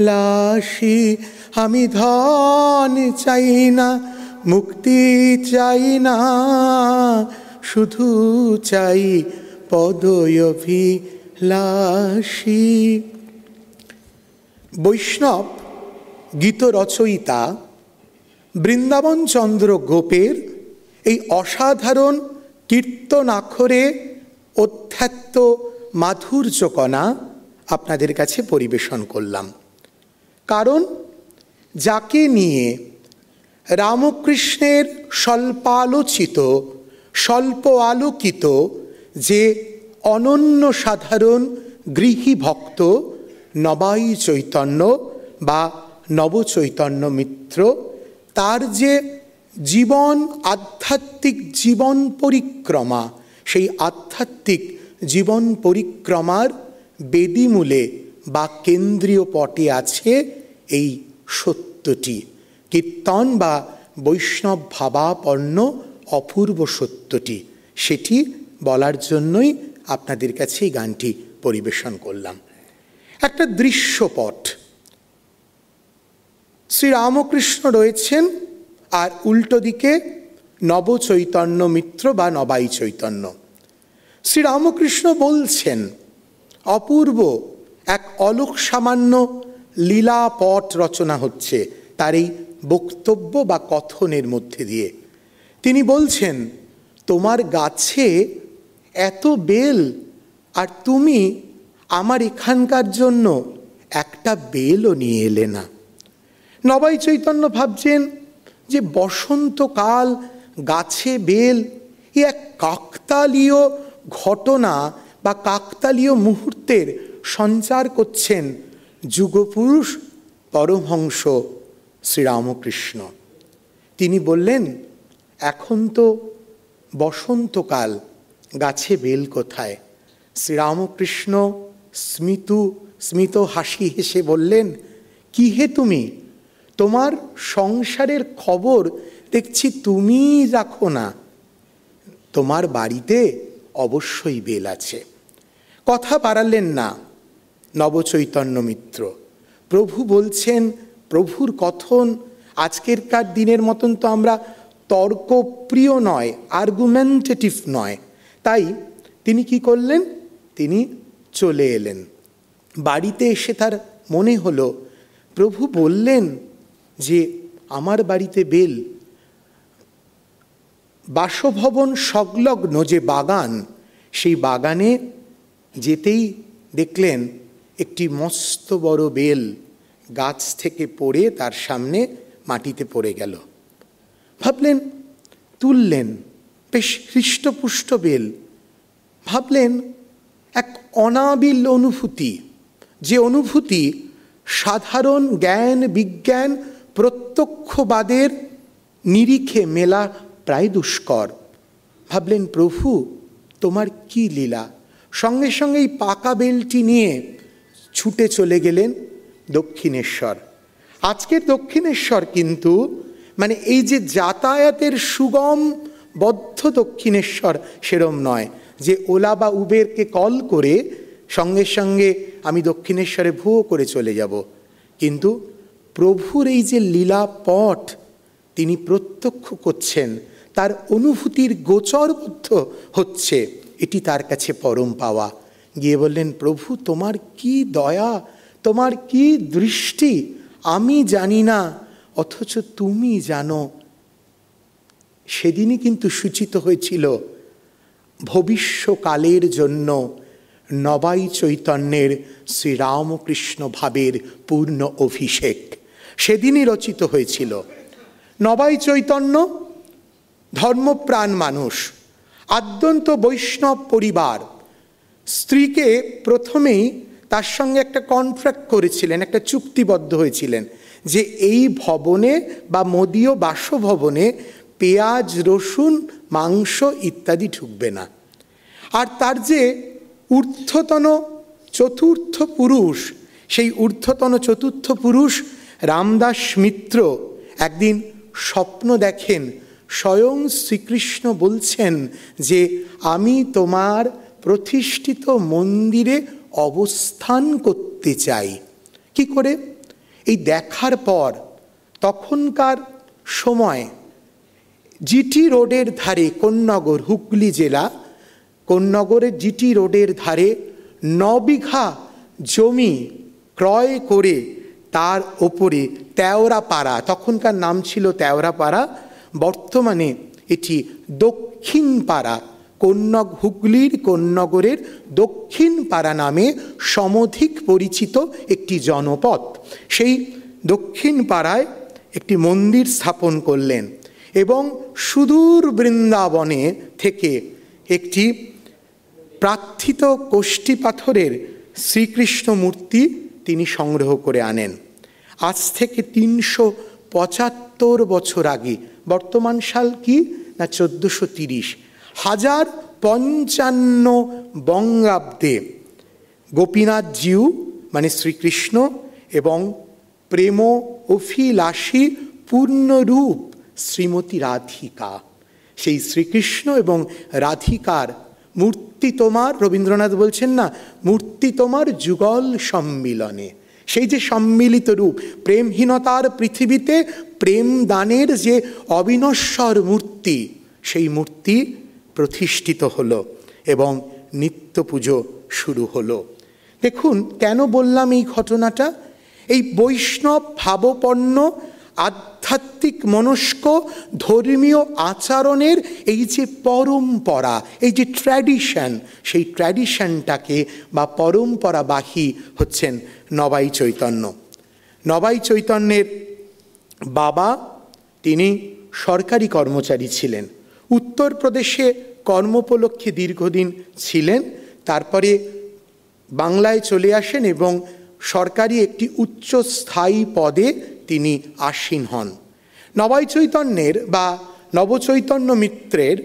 লাসি আমি ধন চাই না, মুক্তি চাই না, শুধু চাই পদয়ভিলাসী বৈষ্ণব গীত রচয়িতা বৃন্দাবন চন্দ্র গোপের এই অসাধারণ কীর্তনাক্ষরে অধ্যাত্ম মাধুর্যকণা আপনাদের কাছে পরিবেশন করলাম। কারণ যাকে নিয়ে রামকৃষ্ণের স্বল্পালোচিত স্বল্প আলোকিত যে অনন্য সাধারণ গৃহী ভক্ত নবাই চৈতন্য বা নবচৈতন্য মিত্র, তার যে জীবন আধ্যাত্মিক জীবন পরিক্রমা, সেই আধ্যাত্মিক জীবন পরিক্রমার বেদিমূলে বা কেন্দ্রীয় পটে আছে এই সত্যটি। কীর্তন বা বৈষ্ণব ভাবাপন্ন অপূর্ব সত্যটি। সেটি বলার জন্যই আপনাদের কাছে এই গানটি পরিবেশন করলাম। একটা দৃশ্যপট। শ্রীরামকৃষ্ণ রয়েছেন আর উল্টো দিকে নবচৈতন্য মিত্র বা নবাই চৈতন্য। শ্রীরামকৃষ্ণ বলছেন, অপূর্ব এক অলোক সামান্য লীলা পট রচনা হচ্ছে তার এই বক্তব্য বা কথনের মধ্যে দিয়ে। তিনি বলছেন, তোমার গাছে এত বেল, আর তুমি আমার এখানকার জন্য একটা বেলও নিয়ে এলে না। নবাই চৈতন্য ভাবছেন যে বসন্তকাল, গাছে বেল, এ এক কাকতালীয় ঘটনা বা কাকতালীয় মুহূর্তের সঞ্চার করছেন যুগপুরুষ পরমহংস শ্রীরামকৃষ্ণ। তিনি বললেন, এখন তো বসন্তকাল, গাছে বেল কোথায়? শ্রীরামকৃষ্ণ স্মিতু, স্মিত হাসি হেসে বললেন কি হে তুমি? তোমার সংসারের খবর দেখছি তুমি রাখো না। তোমার বাড়িতে অবশ্যই বেল আছে। কথা বাড়ালেন না, নবচৈতন্য মিত্র। প্রভু বলছেন, প্রভুর কথন আজকেরকার দিনের মতন তো আমরা তর্কপ্রিয় নয় আর্গুমেন্টেটিভ নয়। তাই তিনি কি করলেন? তিনি চলে এলেন। বাড়িতে এসে তার মনে হলো, প্রভু বললেন যে, আমার বাড়িতে বেল বাসভবন সংলগ্ন যে বাগান, সেই বাগানে যেতেই দেখলেন একটি মস্ত বড় বেল গাছ থেকে পড়ে তার সামনে মাটিতে পড়ে গেল। ভাবলেন, তুললেন, বেশ হৃষ্টপুষ্ট বেল। ভাবলেন, এক অনাবিল অনুভূতি, যে অনুভূতি সাধারণ জ্ঞান বিজ্ঞান প্রত্যক্ষবাদের নিরিখে মেলা প্রায় দুষ্কর। ভাবলেন, প্রভু, তোমার কি লীলা? সঙ্গে সঙ্গে এই পাকা বেলটি নিয়ে ছুটে চলে গেলেন দক্ষিণেশ্বর। আজকের দক্ষিণেশ্বর কিন্তু মানে এই যে যাতায়াতের সুগম, বদ্ধ দক্ষিণেশ্বর সেরম নয়। যে ওলা বা উবেরকে কল করে সঙ্গে সঙ্গে আমি দক্ষিণেশ্বরে ভুয়ো করে চলে যাব। কিন্তু প্রভুর এই যে লীলা পট তিনি প্রত্যক্ষ করছেন। তার অনুভূতির গোচরবদ্ধ হচ্ছে। এটি তার কাছে পরম পাওয়া। গিয়ে বললেন, প্রভু, তোমার কি দয়া? তোমার কি দৃষ্টি? আমি জানি না। অথচ তুমি জানো। সেদিনই কিন্তু সূচিত হয়েছিল, ভবিষ্যকালের জন্য নবাই চৈতন্যের শ্রীরামকৃষ্ণ ভাবের পূর্ণ অভিষেক। সেদিনই রচিত হয়েছিল। নবাই চৈতন্য ধর্মপ্রাণ মানুষ, আদ্যন্ত বৈষ্ণব পরিবার, স্ত্রীকে প্রথমেই তার সঙ্গে একটা কন্ট্রাক্ট করেছিলেন, একটা চুক্তিবদ্ধ হয়েছিলেন যে এই ভবনে বা মদীয় বাসভবনে পেঁয়াজ, রসুন, মাংস ইত্যাদি ঢুকবে না। আর তার যে ঊর্ধ্বতন চতুর্থ পুরুষ, সেই ঊর্ধ্বতন চতুর্থ পুরুষ রামদাস মিত্র একদিন স্বপ্ন দেখেন স্বয়ং শ্রীকৃষ্ণ বলছেন যে আমি তোমার প্রতিষ্ঠিত মন্দিরে অবস্থান করতে চাই। কি করে? এই দেখার পর, তখনকার সময়, জিটি রোডের ধারে কোন্নগর, হুগলি জেলা, কোন্নগরের জিটি রোডের ধারে ন বিঘা জমি ক্রয় করে তার ওপরে তেওরাপাড়া তখনকার নাম ছিল তেওরাপাড়া বর্তমানে এটি দক্ষিণ পাড়া কন্যগ হুগলির কন্যগরের দক্ষিণ পাড়া নামে সমধিক পরিচিত একটি জনপদ। সেই দক্ষিণ পাড়ায় একটি মন্দির স্থাপন করলেন এবং সুদূর বৃন্দাবনে থেকে একটি প্রার্থিত কোষ্ঠী পাথরের শ্রীকৃষ্ণ মূর্তি তিনি সংগ্রহ করে আনেন। আজ থেকে তিনশো পঁচাত্তর বছর আগে বর্তমান সাল কি? না, চোদ্দোশো তিরিশ। হাজার পঞ্চান্ন বঙ্গাব্দে গোপীনাথ জিউ মানে শ্রীকৃষ্ণ এবং প্রেম অভিলাষী পূর্ণরূপ শ্রীমতী রাধিকা। সেই শ্রীকৃষ্ণ এবং রাধিকার মূর্তি তোমার, রবীন্দ্রনাথ বলছেন না, মূর্তি তোমার যুগল সম্মিলনে। সেই যে সম্মিলিত রূপ, প্রেমহীনতার পৃথিবীতে প্রেম দানের যে অবিনশ্বর মূর্তি, সেই মূর্তি প্রতিষ্ঠিত হল এবং নিত্য পুজো শুরু হলো। দেখুন, কেন বললাম এই ঘটনাটা? এই বৈষ্ণব ভাবপন্ন আধ্যাত্মিক মনস্ক ধর্মীয় আচরণের এই যে পরম্পরা, এই যে ট্র্যাডিশন সেই ট্র্যাডিশনটাকে বা পরম্পরাবাহী হচ্ছেন নবাই চৈতন্য। নবাই চৈতন্যের বাবা তিনি সরকারি কর্মচারী ছিলেন। উত্তরপ্রদেশে কর্মোপলক্ষে দীর্ঘদিন ছিলেন, তারপরে বাংলায় চলে আসেন এবং সরকারি একটি উচ্চ স্থায়ী পদে তিনি আসীন হন। নবাই চৈতন্যের বা নবচৈতন্য মিত্রের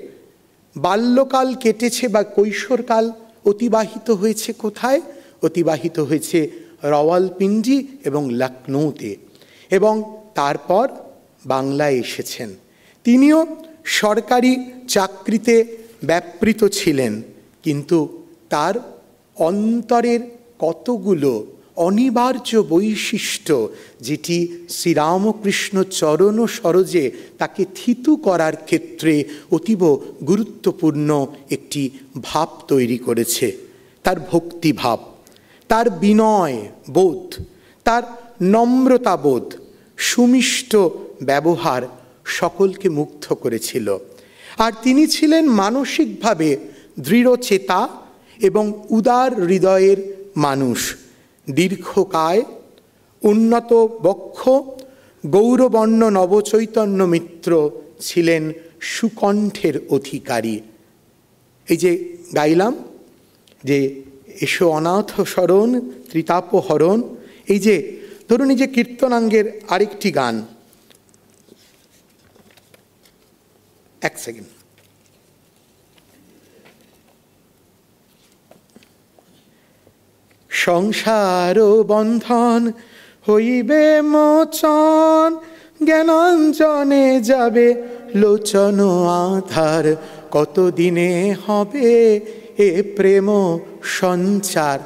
বাল্যকাল কেটেছে বা কৈশোরকাল অতিবাহিত হয়েছে কোথায়? অতিবাহিত হয়েছে রওয়ালপিন্ডি এবং লখনৌতে এবং তারপর বাংলায় এসেছেন। তিনিও সরকারি চাকরিতে ব্যাপৃত ছিলেন, কিন্তু তার অন্তরের কতগুলো অনিবার্য বৈশিষ্ট্য যেটি শ্রীরামকৃষ্ণ চরণ সরজে তাকে থিতু করার ক্ষেত্রে অতীব গুরুত্বপূর্ণ একটি ভাব তৈরি করেছে। তার ভক্তিভাব, তার বিনয় বোধ, তার নম্রতা বোধ, সুমিষ্ট ব্যবহার সকলকে মুগ্ধ করেছিল। আর তিনি ছিলেন মানসিকভাবে দৃঢ়চেতা এবং উদার হৃদয়ের মানুষ। দীর্ঘকায়, উন্নত বক্ষ, গৌরবর্ণ নবচৈতন্য মিত্র ছিলেন সুকণ্ঠের অধিকারী। এই যে গাইলাম, যে এসো অনাথ স্মরণ ত্রিতাপহরণ, এই যে ধরুন এই যে কীর্তনাঙ্গের আরেকটি গান। এক সেকেন্ড। সংসার বন্ধন হইবে মোচন, জ্ঞানাঞ্জনে যাবে লোচন আধার। কতদিনে হবে এ প্রেম সঞ্চার?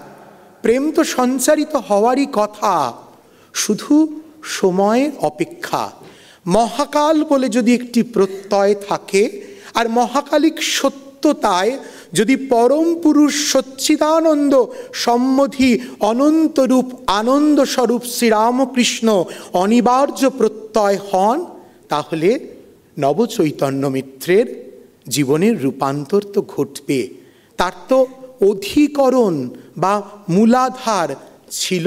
প্রেম তো সঞ্চারিত হওয়ারই কথা, শুধু সময়ের অপেক্ষা। মহাকাল বলে যদি একটি প্রত্যয় থাকে, আর মহাকালিক সত্যতায় যদি পরম পুরুষ সচ্চিদানন্দ সম্মধি অনন্তরূপ আনন্দ স্বরূপ শ্রীরামকৃষ্ণ অনিবার্য প্রত্যয় হন, তাহলে নবচৈতন্য মিত্রের জীবনের রূপান্তর তো ঘটবে। তার তো অধিকরণ বা মূলাধার ছিল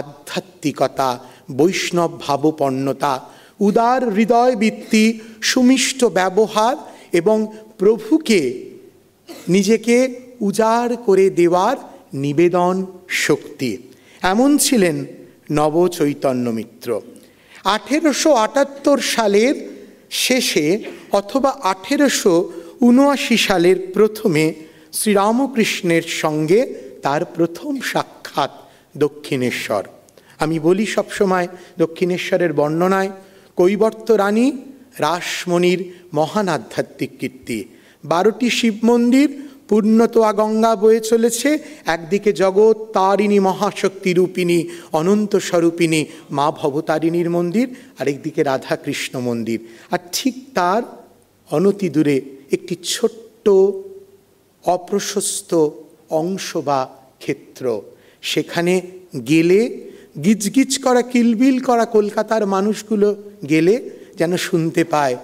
আধ্যাত্মিকতা, বৈষ্ণব ভাবপন্নতা, উদার হৃদয় বৃত্তি সুমিষ্ট ব্যবহার এবং প্রভুকে নিজেকে উজাড় করে দেওয়ার নিবেদন শক্তি। এমন ছিলেন নবচৈতন্য মিত্র। আঠেরোশো আটাত্তর সালের শেষে অথবা আঠেরোশো উনআশি সালের প্রথমে শ্রীরামকৃষ্ণের সঙ্গে তার প্রথম সাক্ষাৎ দক্ষিণেশ্বর। আমি বলি সবসময় দক্ষিণেশ্বরের বর্ণনায় কৈবর্ত রানী রাসমণির মহান আধ্যাত্মিক কীর্তি। বারোটি শিব মন্দির, পূর্ণতোয়া গঙ্গা বয়ে চলেছে, একদিকে জগৎ তারিণী মহাশক্তি রূপিণী, অনন্ত স্বরূপিণী মা ভবতারিণীর মন্দির, আরেকদিকে রাধাকৃষ্ণ মন্দির। আর ঠিক তার অনতি দূরে একটি ছোট্ট অপ্রশস্ত অংশ বা ক্ষেত্র। সেখানে গেলে গিজগিজ করা, কিলবিল করা কলকাতার মানুষগুলো গেলে যেন শুনতে পায়,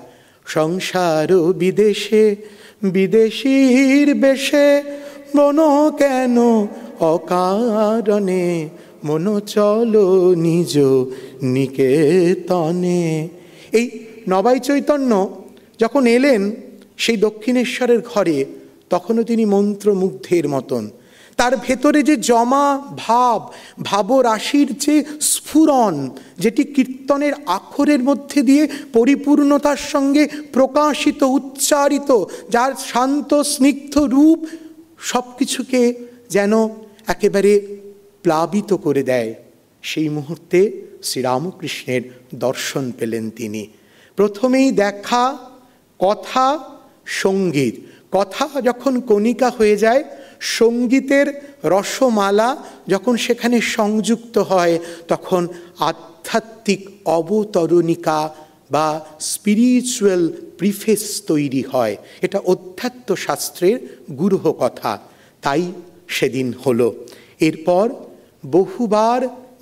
সংসার বিদেশে বিদেশির বেশে মন কেন অকারণে? মন চলো নিজ নিকেতনে। এই নবাই চৈতন্য যখন এলেন সেই দক্ষিণেশ্বরের ঘরে, তখনও তিনি মন্ত্রমুগ্ধের মতন। তার ভেতরে যে জমা ভাব, ভাবরাশির যে স্ফুরণ, যেটি কীর্তনের আখরের মধ্যে দিয়ে পরিপূর্ণতার সঙ্গে প্রকাশিত, উচ্চারিত, যার শান্ত, স্নিগ্ধ রূপ সব কিছুকে যেন একেবারে প্লাবিত করে দেয়। সেই মুহূর্তে শ্রীরামকৃষ্ণের দর্শন পেলেন তিনি। প্রথমেই দেখা, কথা, সংগীত। কথা যখন কণিকা হয়ে যায় সঙ্গীতের রসমালা যখন সেখানে সংযুক্ত হয়, তখন আধ্যাত্মিক অবতরণিকা বা স্পিরিচুয়াল প্রিফেস তৈরি হয়। এটা অধ্যাত্ম শাস্ত্রের গুরুহ কথা তাই সেদিন হলো। এরপর বহুবার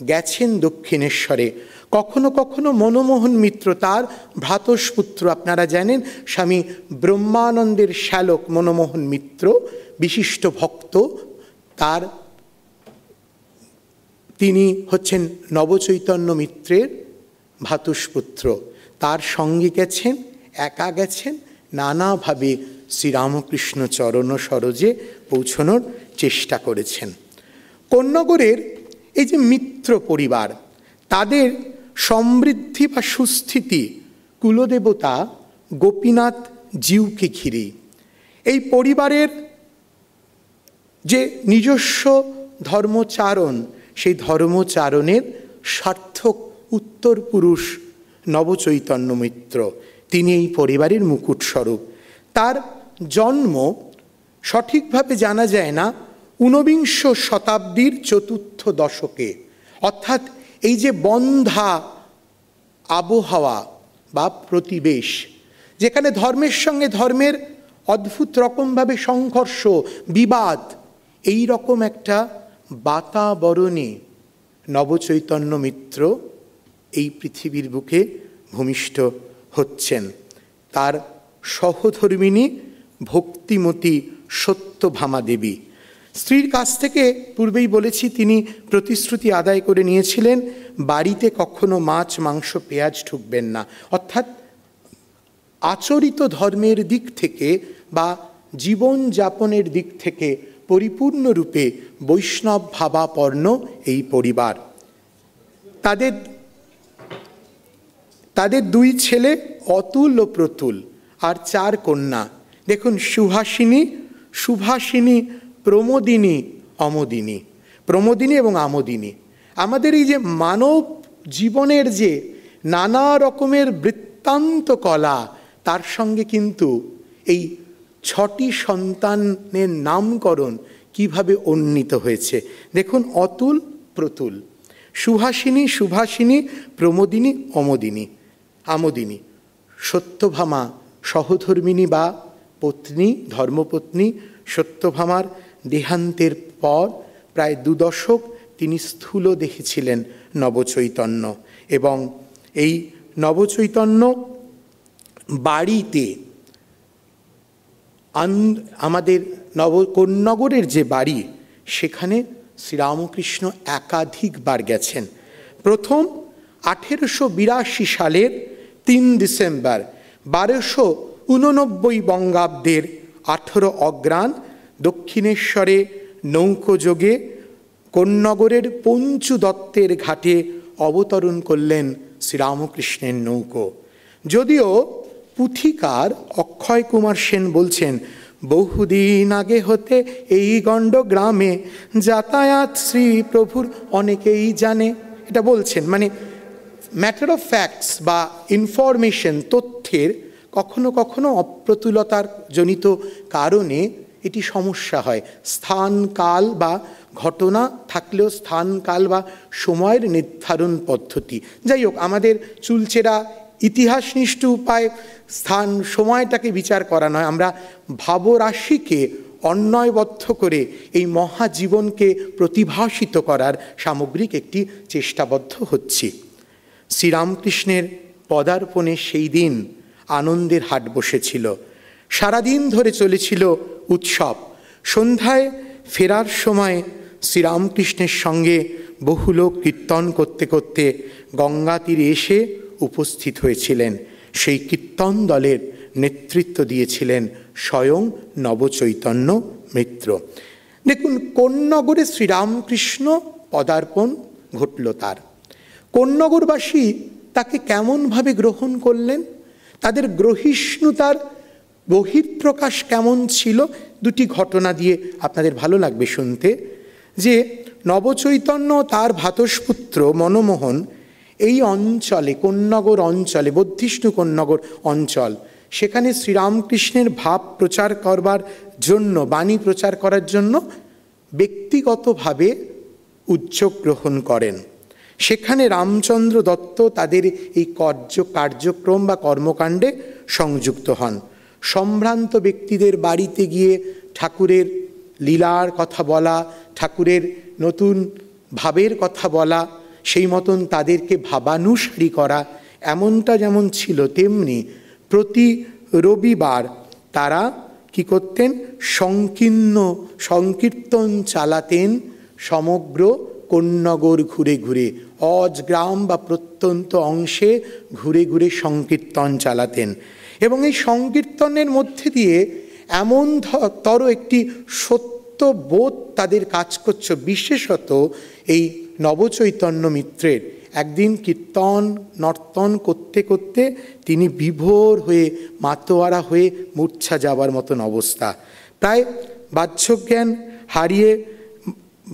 গেছেন দক্ষিণেশ্বরে। কখনো কখনো মনমোহন মিত্র তার ভ্রাতস্পুত্র আপনারা জানেন, স্বামী ব্রহ্মানন্দের শ্যালক মনমোহন মিত্র, বিশিষ্ট ভক্ত, তার তিনি হচ্ছেন নবচৈতন্য মিত্রের ভাতুষপুত্র তার সঙ্গে গেছেন, একা গেছেন, নানাভাবে শ্রীরামকৃষ্ণ চরণ সরোজে পৌঁছনোর চেষ্টা করেছেন। কন্যগরের এই যে মিত্র পরিবার, তাদের সমৃদ্ধি বা সুস্থিতি কুলদেবতা গোপীনাথ জিউকে ঘিরে। এই পরিবারের যে নিজস্ব ধর্মচারণ, সেই ধর্মচারণের সার্থক উত্তর পুরুষ নবচৈতন্য মিত্র, তিনি এই পরিবারের মুকুট স্বরূপ। তার জন্ম সঠিকভাবে জানা যায় না, ঊনবিংশ শতাব্দীর চতুর্থ দশকে। অর্থাৎ এই যে বন্ধা আবহাওয়া বা প্রতিবেশ, যেখানে ধর্মের সঙ্গে ধর্মের অদ্ভুত রকমভাবে সংঘর্ষ, বিবাদ এই রকম একটা বাতাবরণে নবচৈতন্য মিত্র এই পৃথিবীর বুকে ভূমিষ্ঠ হচ্ছেন। তার সহধর্মিনী ভক্তিমতী সত্যভামা দেবী। স্ত্রীর কাছ থেকে পূর্বেই বলেছি, তিনি প্রতিশ্রুতি আদায় করে নিয়েছিলেন, বাড়িতে কখনো মাছ, মাংস, পেঁয়াজ ঢুকবেন না। অর্থাৎ আচরিত ধর্মের দিক থেকে বা জীবন যাপনের দিক থেকে পরিপূর্ণরূপে বৈষ্ণব ভাবাপর্ণ এই পরিবার। তাদের তাদের দুই ছেলে অতুল ও প্রতুল, আর চার কন্যা। দেখুন সুভাষিনী প্রমোদিনী, অমোদিনী। প্রমোদিনী এবং আমোদিনী। আমাদের এই যে মানব জীবনের যে নানা রকমের বৃত্তান্ত কলা, তার সঙ্গে কিন্তু এই ছটি সন্তানের নামকরণ কীভাবে উন্নীত হয়েছে? দেখুন, অতুল, প্রতুল। সুহাসিনী সুভাষিনী, প্রমোদিনী, অমোদিনী। আমোদিনী। সত্যভামা, সহধর্মিনী বা পত্নী, ধর্মপত্নী, সত্যভামার দেহান্তের পর প্রায় দুদশক তিনি স্থূল দেখেছিলেন নবচৈতন্য এবং এই নবচৈতন্য বাড়িতে আমাদের নব কন্যগরের যে বাড়ি, সেখানে শ্রীরামকৃষ্ণ একাধিকবার গেছেন। প্রথম আঠেরোশো বিরাশি সালের তিন ডিসেম্বর, বারোশো উননব্বই বঙ্গাব্দের আঠেরো অগ্রাণ দক্ষিণেশ্বরে নৌকোযোগে কন্যগরের পঞ্চু দত্তের ঘাটে অবতরণ করলেন শ্রীরামকৃষ্ণের নৌকো। যদিও পুথিকার অক্ষয় কুমার সেন বলছেন, বহুদিন আগে হতে এই গণ্ড গ্রামে যাতায়াত শ্রী প্রভুর অনেকেই জানে। এটা বলছেন মানে ম্যাটার অফ ফ্যাক্টস বা ইনফরমেশন তথ্যের কখনো কখনো অপ্রতুলতার জনিত কারণে এটি সমস্যা হয়। স্থান, কাল বা ঘটনা থাকলেও স্থান, কাল বা সময়ের নির্ধারণ পদ্ধতি। যাই হোক, আমাদের চুলচেরা ইতিহাসনিষ্ঠ উপায়, স্থান, সময়টাকে বিচার করা নয়। আমরা ভাবরাশিকে অন্যয়বদ্ধ করে এই মহাজীবনকে প্রতিভাসিত করার সামগ্রিক একটি চেষ্টাবদ্ধ হচ্ছি। শ্রীরামকৃষ্ণের পদার্পণে সেই দিন আনন্দের হাট বসেছিল। সারাদিন ধরে চলেছিল উৎসব। সন্ধ্যায় ফেরার সময় শ্রীরামকৃষ্ণের সঙ্গে বহু লোক কীর্তন করতে করতে গঙ্গা তীরে এসে উপস্থিত হয়েছিলেন। সেই কীর্তন দলের নেতৃত্ব দিয়েছিলেন স্বয়ং নবচৈতন্য মিত্র। দেখুন কোন্নগরে শ্রীরামকৃষ্ণ পদার্পণ ঘটল তার? কোন্নগরবাসী তাকে কেমনভাবে গ্রহণ করলেন? তাদের গ্রহিষ্ণুতার বহিঃপ্রকাশ কেমন ছিল? দুটি ঘটনা দিয়ে আপনাদের ভালো লাগবে শুনতে। যে নবচৈতন্য তার ভাতসপুত্র মনমোহন এই অঞ্চলে কন্যগর অঞ্চলে, বদ্ধিষ্ণু কন্যগর অঞ্চল, সেখানে শ্রীরামকৃষ্ণের ভাব প্রচার করবার জন্য, বাণী প্রচার করার জন্য ব্যক্তিগতভাবে উদ্যোগ গ্রহণ করেন। সেখানে রামচন্দ্র দত্ত তাদের এই কার্য কার্যক্রম বা কর্মকাণ্ডে সংযুক্ত হন। সম্ভ্রান্ত ব্যক্তিদের বাড়িতে গিয়ে ঠাকুরের লীলার কথা বলা, ঠাকুরের নতুন ভাবের কথা বলা, সেই মতন তাদেরকে ভাবানুসারী করা, এমনটা যেমন ছিল তেমনি প্রতি রবিবার তারা কি করতেন? সংকীর্ণ সংকীর্তন চালাতেন সমগ্র কন্যগর ঘুরে ঘুরে। অজ গ্রাম বা প্রত্যন্ত অংশে ঘুরে ঘুরে সংকীর্তন চালাতেন। এবং এই সংকীর্তনের মধ্যে দিয়ে এমন তর একটি সত্য বোধ তাদের কাজ করছে। বিশেষত এই নবচৈতন্য মিত্রের। একদিন কীর্তন, নর্তন করতে করতে তিনি বিভোর হয়ে মাতোয়ারা হয়ে মূর্ছা যাবার মতন অবস্থা। প্রায় বাহ্যজ্ঞান হারিয়ে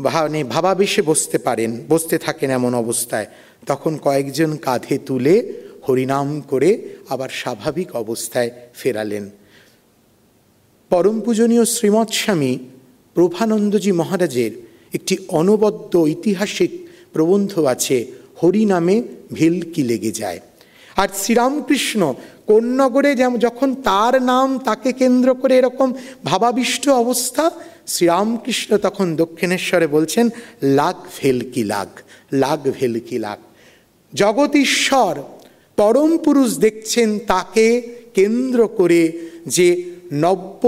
মানে ভাবাবেশে বসতে পারেন, বসতে থাকেন এমন অবস্থায়। তখন কয়েকজন কাঁধে তুলে হরিনাম করে আবার স্বাভাবিক অবস্থায় ফেরালেন। পরম পূজনীয় শ্রীমৎ স্বামী প্রভানন্দজি মহারাজের একটি অনবদ্য ঐতিহাসিক প্রবন্ধ আছে হরি নামে ভেলকি লেগে যায়। আর শ্রীরামকৃষ্ণ কোন্নগরে যেমন যখন তার নাম তাকে কেন্দ্র করে এরকম ভাবাবিষ্ট অবস্থা, শ্রীরামকৃষ্ণ তখন দক্ষিণেশ্বরে বলছেন, লাগ ভেলকি লাগ লাগ ভেলকি লাগ। জগতীশ্বর পরম পুরুষ দেখছেন তাকে কেন্দ্র করে যে নব্য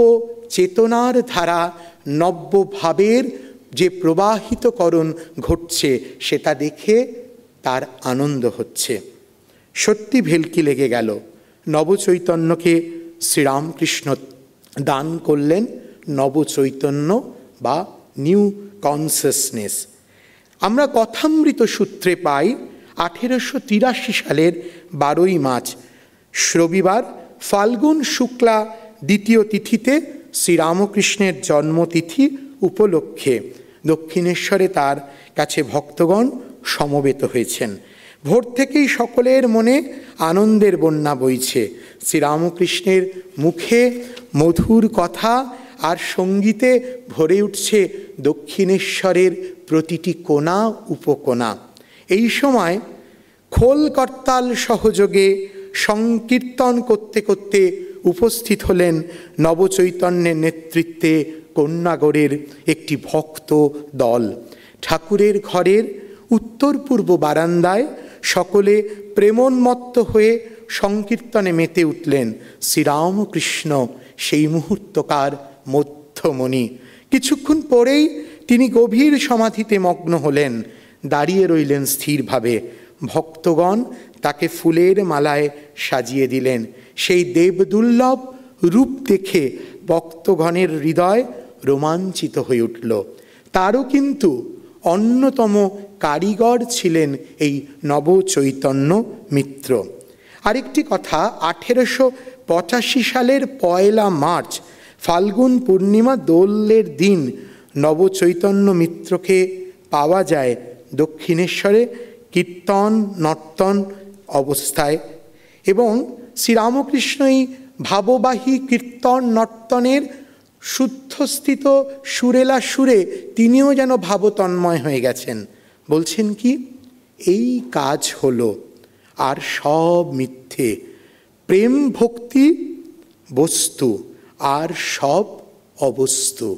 চেতনার ধারা নব্যভাবের যে প্রবাহিতকরণ ঘটছে, সেটা দেখে তার আনন্দ হচ্ছে। সত্যি ভেলকি লেগে গেল। নবচৈতন্যকে শ্রীরামকৃষ্ণ দান করলেন নবচৈতন্য বা নিউ কনসিয়াসনেস। আমরা কথামৃত সূত্রে পাই, আঠেরোশো তিরাশি সালের বারোই মার্চ। রবিবার ফাল্গুন শুক্লা দ্বিতীয় তিথিতে শ্রীরামকৃষ্ণের জন্মতিথি উপলক্ষে দক্ষিণেশ্বরে তার কাছে ভক্তগণ সমবেত হয়েছেন। ভোর থেকেই সকলের মনে আনন্দের বন্যা বইছে। শ্রীরামকৃষ্ণের মুখে মধুর কথা আর সঙ্গীতে ভরে উঠছে দক্ষিণেশ্বরের প্রতিটি কোণা উপকোণা এই সময় খোল করতাল সহযোগে সংকীর্তন করতে করতে উপস্থিত হলেন নবচৈতন্যের নেতৃত্বে কন্যাগড়ের একটি ভক্ত দল। ঠাকুরের ঘরের উত্তর পূর্ব বারান্দায় সকলে প্রেমোন্মত্ত হয়ে সংকীর্তনে মেতে উঠলেন। শ্রীরামকৃষ্ণ সেই মুহূর্তকার মধ্যমণি। কিছুক্ষণ পরেই তিনি গভীর সমাধিতে মগ্ন হলেন। দাঁড়িয়ে রইলেন স্থিরভাবে। ভক্তগণ তাকে ফুলের মালায় সাজিয়ে দিলেন। সেই দেবদুর্লভ রূপ দেখে ভক্তগণের হৃদয় রোমাঞ্চিত হয়ে উঠল। তারও কিন্তু অন্যতম কারিগর ছিলেন এই নবচৈতন্য মিত্র। আরেকটি কথা, আঠেরোশো পঁচাশি সালের পয়লা মার্চ, ফাল্গুন পূর্ণিমা দোলের দিন নবচৈতন্য মিত্রকে পাওয়া যায় দক্ষিণেশ্বরে। কীর্তন, নর্তন অবস্থায় এবং শ্রীরামকৃষ্ণ এই ভাববাহী কীর্তন, নর্তনের শুদ্ধস্থিত সুরেলা সুরে তিনিও যেন ভাবতন্ময় হয়ে গেছেন। বলছেন কি, এই কাজ হলো আর সব মিথ্যে। প্রেম ভক্তি বস্তু আর সব অবস্তু।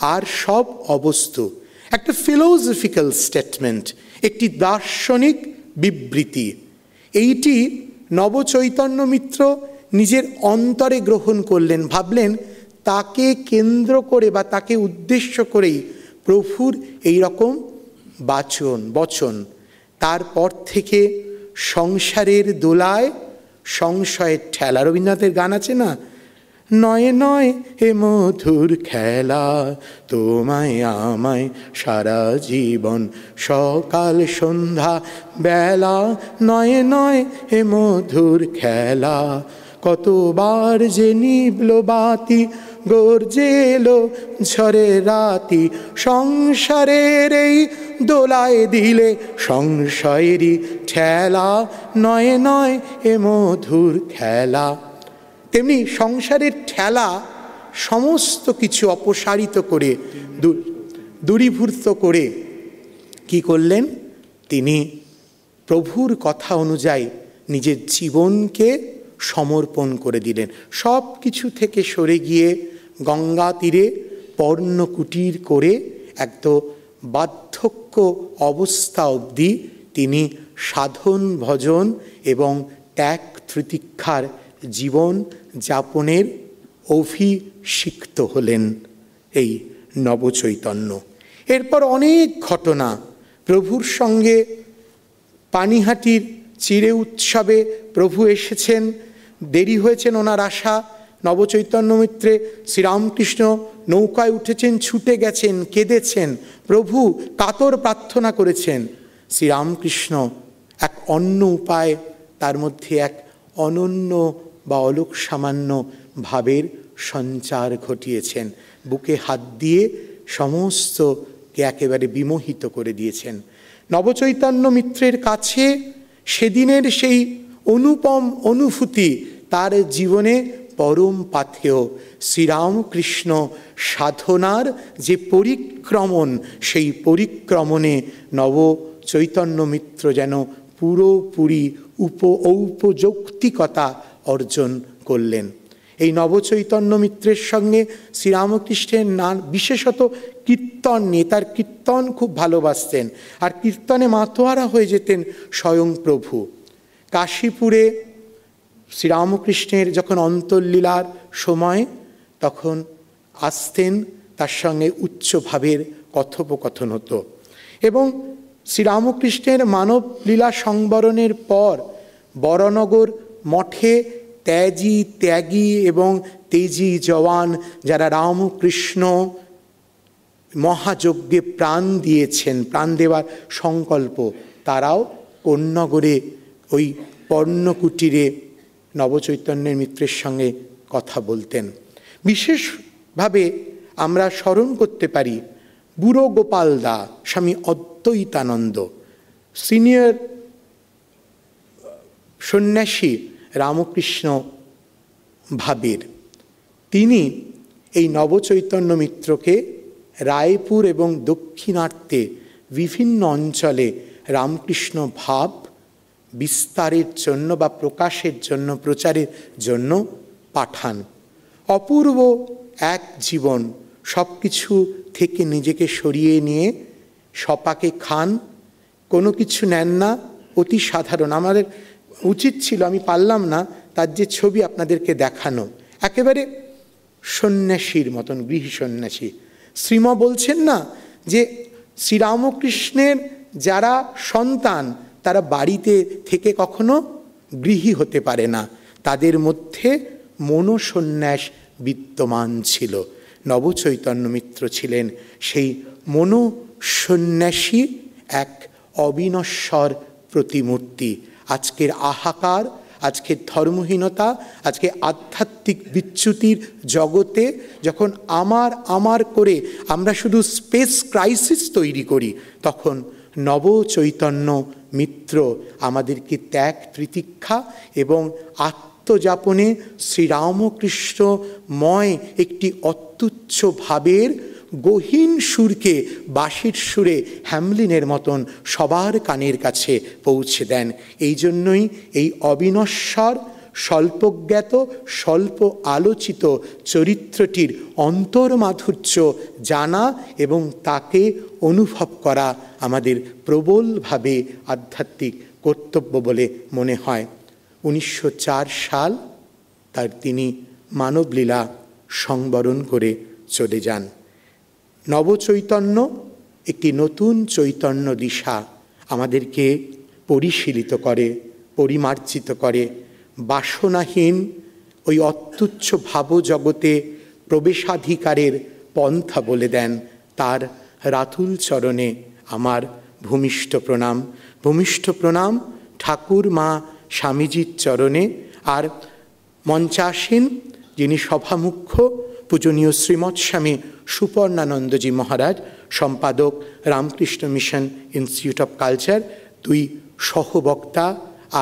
আর সব অবস্তু। একটা ফিলোসফিক্যাল স্টেটমেন্ট একটি দার্শনিক বিবৃতি। এইটি নবচৈতন্য মিত্র নিজের অন্তরে গ্রহণ করলেন, ভাবলেন তাকে কেন্দ্র করে বা তাকে উদ্দেশ্য করেই প্রভুর এই রকম বাচন, বচন। তারপর থেকে সংসারের দোলায় সংশয়ের ঠেলা। রবীন্দ্রনাথের গান আছে না? নয় নয় হে মধুর খেলা, তোমায় আমায় সারা জীবন। সকাল, সন্ধ্যা, বেলা, নয় নয় হে মধুর খেলা। কতবার যে নিবল বাতি, গর্জে এলো ঝরে রাতি। সংসারের এই দোলায় দিলে সংশয়েরই ঠেলা। নয় নয় এ মধুর খেলা। তেমনি সংসারের ঠেলা সমস্ত কিছু অপসারিত করে দূরীভূত করে কি করলেন? তিনি প্রভুর কথা অনুযায়ী নিজের জীবনকে সমর্পণ করে দিলেন। সব কিছু থেকে সরে গিয়ে গঙ্গা তীরে পর্ণকুটির করে একদম বার্ধক্য অবস্থা অবধি তিনি সাধন, ভজন এবং ত্যাগ, তৃতীক্ষার জীবন যাপনের অভিষিক্ত হলেন এই নবচৈতন্য। এরপর অনেক ঘটনা, প্রভুর সঙ্গে পানিহাটির চিরে উৎসবে প্রভু এসেছেন, দেরি হয়েছেন ওনার আশা, নবচৈতন্য মিত্রে শ্রীরামকৃষ্ণ নৌকায় উঠেছেন, ছুটে গেছেন, কেঁদেছেন, প্রভু কাতর প্রার্থনা করেছেন, শ্রীরামকৃষ্ণ এক অন্য উপায়, তার মধ্যে এক অনন্য বা অলোক সামান্য ভাবের সঞ্চার ঘটিয়েছেন। বুকে হাত দিয়ে সমস্তকে একেবারে বিমোহিত করে দিয়েছেন। নবচৈতন্য মিত্রের কাছে সেদিনের সেই অনুপম অনুভূতি তার জীবনে পরম পাথেয়। শ্রীরামকৃষ্ণ সাধনার যে পরিক্রমণ, সেই পরিক্রমণে নব চৈতন্য মিত্র যেন পুরোপুরি উপ ঔপযৌক্তিকতা অর্জন করলেন। এই নবচৈতন্য মিত্রের সঙ্গে শ্রীরামকৃষ্ণের নান বিশেষত কীর্তন নিয়ে তার কীর্তন খুব ভালোবাসতেন। আর কীর্তনে মাতোয়ারা হয়ে যেতেন স্বয়ং প্রভু কাশীপুরে শ্রীরামকৃষ্ণের যখন অন্তর্লীলার সময়, তখন আসতেন, তার সঙ্গে উচ্চভাবের কথোপকথন হতো। এবং শ্রীরামকৃষ্ণের মানব লীলা সংবরণের পর বরনগর মঠে ত্যাজি, ত্যাগী এবং তেজি জওয়ান যারা রামকৃষ্ণ মহাযজ্ঞে প্রাণ দিয়েছেন, প্রাণ দেওয়ার সংকল্প, তারাও কন্যগরে ওই পর্ণকুটিরে নবচৈতন্যের মিত্রের সঙ্গে কথা বলতেন। বিশেষভাবে আমরা স্মরণ করতে পারি, বুড়ো গোপাল দা, স্বামী অদ্বৈতানন্দ, সিনিয়র সন্ন্যাসী রামকৃষ্ণ ভাবের। তিনি এই নবচৈতন্য মিত্রকে রায়পুর এবং দক্ষিণার্থে বিভিন্ন অঞ্চলে রামকৃষ্ণ ভাব বিস্তারের জন্য বা প্রকাশের জন্য, প্রচারের জন্য পাঠান। অপূর্ব এক জীবন সব কিছু থেকে নিজেকে সরিয়ে নিয়ে সপাকে খান। কোনো কিছু নেন না, অতি সাধারণ। আমাদের উচিত ছিল, আমি পারলাম না তার যে ছবি আপনাদেরকে দেখানো। একেবারে সন্ন্যাসীর মতন, গৃহী সন্ন্যাসী। শ্রীম বলছেন না যে শ্রীরামকৃষ্ণের যারা সন্তান, তারা বাড়িতে থেকে কখনো গৃহী হতে পারে না। তাদের মধ্যে মনোসন্ন্যাস বিদ্যমান ছিল। নবচৈতন্য মিত্র ছিলেন সেই মনোসন্ন্যাসী এক অবিনশ্বর প্রতিমূর্তি। আজকের আহাকার, আজকের ধর্মহীনতা, আজকে আধ্যাত্মিক বিচ্যুতির জগতে যখন আমার আমার করে আমরা শুধু স্পেস ক্রাইসিস তৈরি করি, তখন নব চৈতন্য মিত্র আমাদেরকে ত্যাগ প্রতীক্ষা এবং আত্মযাপনে শ্রীরামকৃষ্ণময় একটি অত্যুচ্ছ ভাবের গহীন সুরকে বাঁশির সুরে হ্যামলিনের মতন সবার কানের কাছে পৌঁছে দেন। এই জন্যই এই অবিনশ্বর, স্বল্পজ্ঞাত, স্বল্প আলোচিত চরিত্রটির অন্তর্মাধুর্য জানা এবং তাকে অনুভব করা আমাদের প্রবলভাবে আধ্যাত্মিক কর্তব্য বলে মনে হয়। উনিশশো চার সাল তার তিনি মানবলীলা সংবরণ করে চলে যান। নবচৈতন্য, একটি নতুন চৈতন্য দিশা আমাদেরকে পরিশীলিত করে, পরিমার্জিত করে। বাসনাহীন ওই অত্যুচ্ছ ভাবজগতে প্রবেশাধিকারের পন্থা বলে দেন তার রাতুল চরণে আমার ভূমিষ্ঠ প্রণাম। ভূমিষ্ঠ প্রণাম ঠাকুর মা স্বামীজির চরণে। আর মঞ্চাসীন যিনি সভামুখ্য পূজনীয় শ্রীমৎ স্বামী সুপর্ণানন্দজি মহারাজ, সম্পাদক Ramakrishna Mission Institute of Culture, দুই সহবক্তা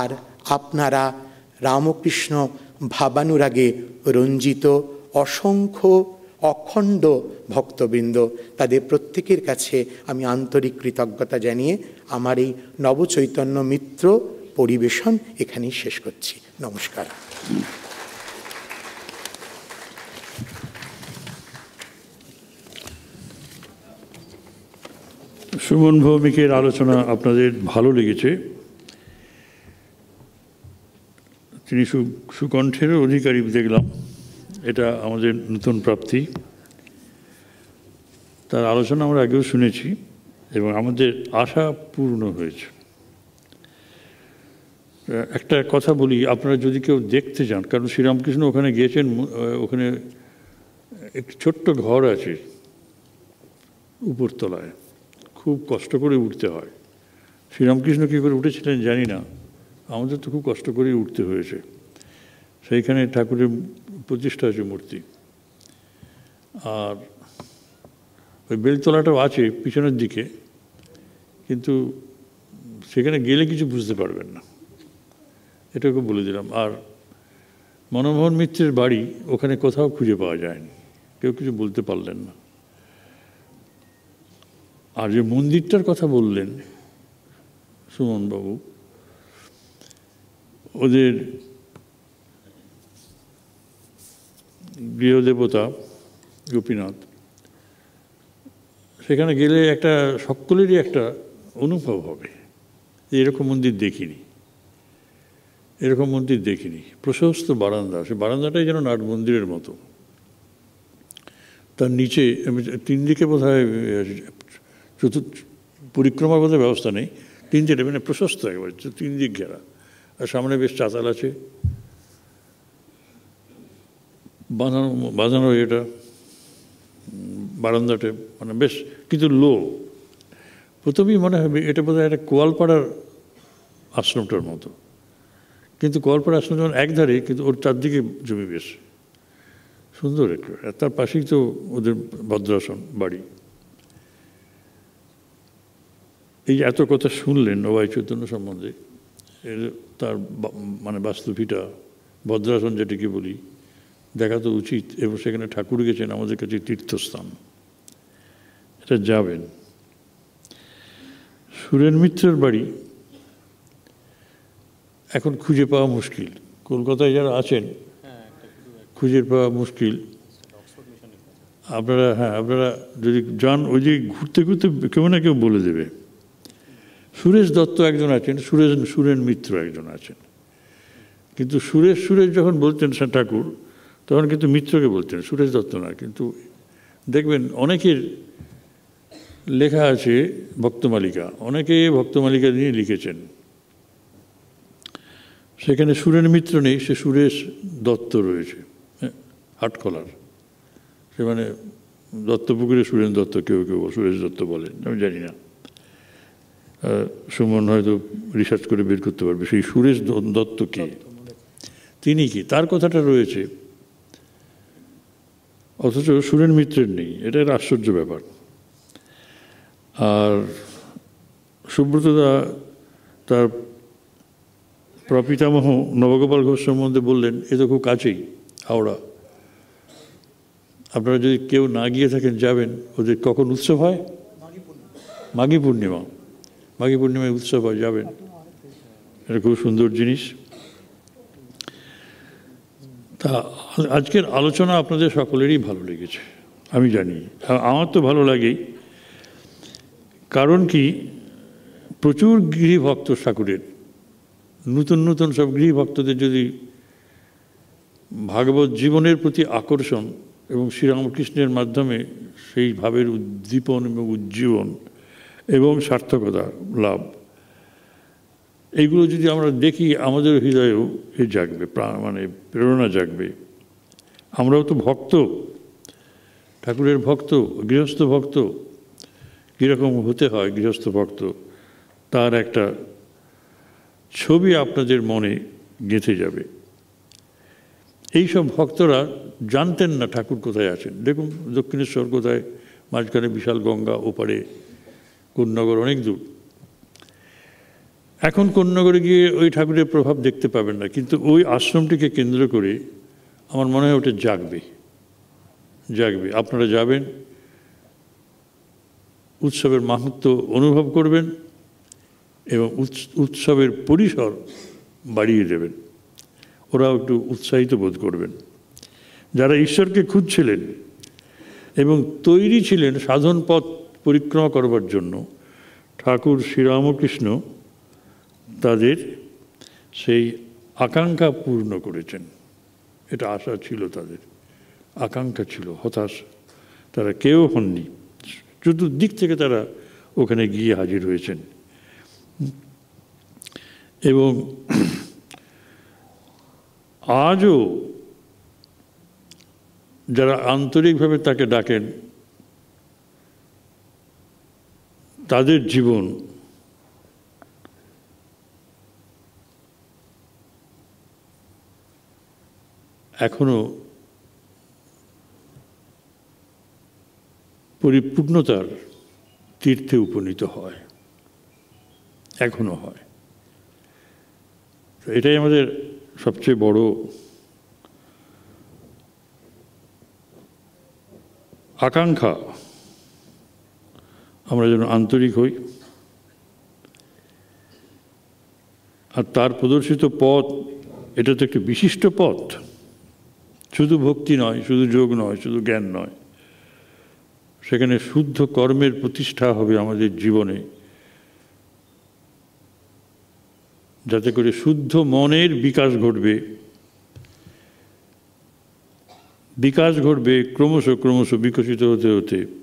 আর আপনারা রামকৃষ্ণ ভাবানুরাগে রঞ্জিত অসংখ্য অখণ্ড ভক্তবৃন্দ। তাদের প্রত্যেকের কাছে আমি আন্তরিক কৃতজ্ঞতা জানিয়ে আমার এই নবচৈতন্য মিত্র পরিবেশন এখানেই শেষ করছি। নমস্কার। সুমন ভৌমিকের আলোচনা আপনাদের ভালো লেগেছে। তিনি সু, সুকণ্ঠেরও অধিকারী দেখলাম। এটা আমাদের নতুন প্রাপ্তি। তার আলোচনা আমরা আগেও শুনেছি এবং আমাদের আশা পূর্ণ হয়েছে। একটা কথা বলি, আপনারা যদি কেউ দেখতে চান, কারণ শ্রীরামকৃষ্ণ ওখানে গিয়েছেন ওখানে একটি ছোট্ট ঘর আছে উপরতলায়। খুব কষ্ট করে উঠতে হয়। শ্রীরামকৃষ্ণ কী করে উঠেছিলেন জানি না। আমাদের তো খুব কষ্ট করেই উঠতে হয়েছে। সেইখানে ঠাকুরের প্রতিষ্ঠা আছে মূর্তি। আর ওই বেলতলাটাও আছে পিছনের দিকে, কিন্তু সেখানে গেলে কিছু বুঝতে পারবেন না। এটাকে বলে দিলাম। আর মনমোহন মিত্রের বাড়ি ওখানে কোথাও খুঁজে পাওয়া যায়নি। কেউ কিছু বলতে পারলেন না। আর যে মন্দিরটার কথা বললেন সুমনবাবু, ওদের গৃহদেবতা গোপীনাথ, সেখানে গেলে একটা সকলেরই একটা অনুভব হবে যে এরকম মন্দির দেখিনি। এরকম মন্দির দেখিনি। প্রশস্ত বারান্দা, সে বারান্দাটাই যেন নাট মন্দিরের মতো। তার নিচে তিন দিকে বোধ হয় চতুর্থ পরিক্রমার বোধ ব্যবস্থা নেই। তিন দিকে মানে প্রশস্ত একেবারে তিন দিক ঘেরা। আর সামনে বেশ চাতাল আছে। বাঁধানো বাঁধানো এটা বারান্দাটে মানে বেশ কিন্তু লো প্রথমেই মনে হবে এটা বোধহয় একটা কোয়ালপাড়ার আশ্রমটার মতো। কিন্তু কোয়ালপাড়া আশ্রম যেমন একধারে, কিন্তু ওর চারদিকে জমি বেশ। সুন্দর একটু, আর তার পাশেই তো ওদের ভদ্রাসন বাড়ি। এই এত কথা শুনলেন নবাই চৈতন্য সম্বন্ধে, এর তার মানে বাস্তুভিটা ভদ্রাসন যেটিকে বলি, দেখা তো উচিত, এবং সেখানে ঠাকুর গেছেন, আমাদের কাছে তীর্থস্থান। এটা যাবেন। সুরেন মিত্রের বাড়ি এখন খুঁজে পাওয়া মুশকিল। কলকাতায় যারা আছেন, খুঁজে পাওয়া মুশকিল। আপনারা হ্যাঁ আপনারা যদি যান, ওই যে ঘুরতে ঘুরতে কেউ না কেউ বলে দেবে। সুরেশ দত্ত একজন আছেন সুরেশ সুরেন মিত্র একজন আছেন। কিন্তু সুরেশ সুরেশ যখন বলতেন ঠাকুর তখন কিন্তু মিত্রকে বলতেন সুরেশ দত্ত না। কিন্তু দেখবেন অনেকের লেখা আছে ভক্তমালিকা অনেকে ভক্তমালিকা নিয়ে লিখেছেন। সেখানে সুরেন মিত্র নেই সে সুরেশ দত্ত রয়েছে হ্যাঁ, হাটকলার সে মানে দত্তপুকুরে সুরেন দত্ত কেউ কেউ সুরেশ দত্ত বলেন আমি জানি না। সুমন হয়তো রিসার্চ করে বের করতে পারবে। সেই সুরেশ দত্ত কে? তিনি কি? তার কথাটা রয়েছে। অথচ সুরেন মিত্রের নেই। এটা আশ্চর্য ব্যাপার। আর সুব্রতদা তার প্রপিতামহ নবগোপাল ঘোষ সম্বন্ধে বললেন, এ তো খুব কাছেই, হাওড়া। আপনারা যদি কেউ না গিয়ে থাকেন, যাবেন, ওদের কখন উৎসব হয়? মাঘী পূর্ণিমা। মাঘী পূর্ণিমায় উৎসব হয়, যাবেন। এটা খুব সুন্দর জিনিস। তা, আজকের আলোচনা আপনাদের সকলেরই ভালো লেগেছে, আমি জানি। আমার তো ভালো লাগেই। কারণ কি, প্রচুর গৃহভক্ত ঠাকুরের, নতুন নতুন সব গৃহভক্তদের যদি ভাগবত জীবনের প্রতি আকর্ষণ এবং শ্রীরামকৃষ্ণের মাধ্যমে সেই ভাবের উদ্দীপন এবং উজ্জীবন এবং সার্থকতা লাভ। এইগুলো যদি আমরা দেখি, আমাদের হৃদয়েও এ জাগবে প্রাণ মানে প্রেরণা জাগবে। আমরাও তো ভক্ত, ঠাকুরের ভক্ত, গৃহস্থ ভক্ত। কীরকম হতে হয় গৃহস্থ ভক্ত? তার একটা ছবি আপনাদের মনে গেঁথে যাবে। এই সব ভক্তরা জানতেন না ঠাকুর কোথায় আছেন। দেখুন দক্ষিণেশ্বর কোথায়, মাঝখানে বিশাল গঙ্গা ওপারে কোন্নগর অনেক দূর। এখন কোন্নগরে গিয়ে ওই ঠাকুরের প্রভাব দেখতে পাবেন না, কিন্তু ওই আশ্রমটিকে কেন্দ্র করে আমার মনে হয় ওটা জাগবে জাগবে। আপনারা যাবেন, উৎসবের মাহাত্ম অনুভব করবেন এবং উৎসবের পরিসর বাড়িয়ে দেবেন। ওরাও একটু উৎসাহিত বোধ করবেন। যারা ঈশ্বরকে খুঁজছিলেন এবং তৈরি ছিলেন সাধন পথ পরিক্রমা করবার জন্য ঠাকুর শ্রীরামকৃষ্ণ তাদের সেই আকাঙ্ক্ষা পূর্ণ করেছেন। এটা আশা ছিল তাদের। আকাঙ্ক্ষা ছিল, হতাশ। তারা কেউ হননি। চতুর্দিক থেকে তারা ওখানে গিয়ে হাজির হয়েছেন। এবং আজও যারা আন্তরিকভাবে তাকে ডাকেন তাদের জীবন। এখনও পরিপূর্ণতার তীর্থে উপনীত হয়। এখনও হয়। তো এটাই আমাদের সবচেয়ে বড় আকাঙ্ক্ষা। আমরা যেন আন্তরিক হই। আর তার প্রদর্শিত পথ, এটা তো একটি বিশিষ্ট পথ। শুধু ভক্তি নয়, শুধু যোগ নয়, শুধু জ্ঞান নয়। সেখানে শুদ্ধ কর্মের প্রতিষ্ঠা হবে আমাদের জীবনে। যাতে করে শুদ্ধ মনের বিকাশ ঘটবে। বিকাশ ঘটবে ক্রমশ ক্রমশ বিকশিত হতে হতে।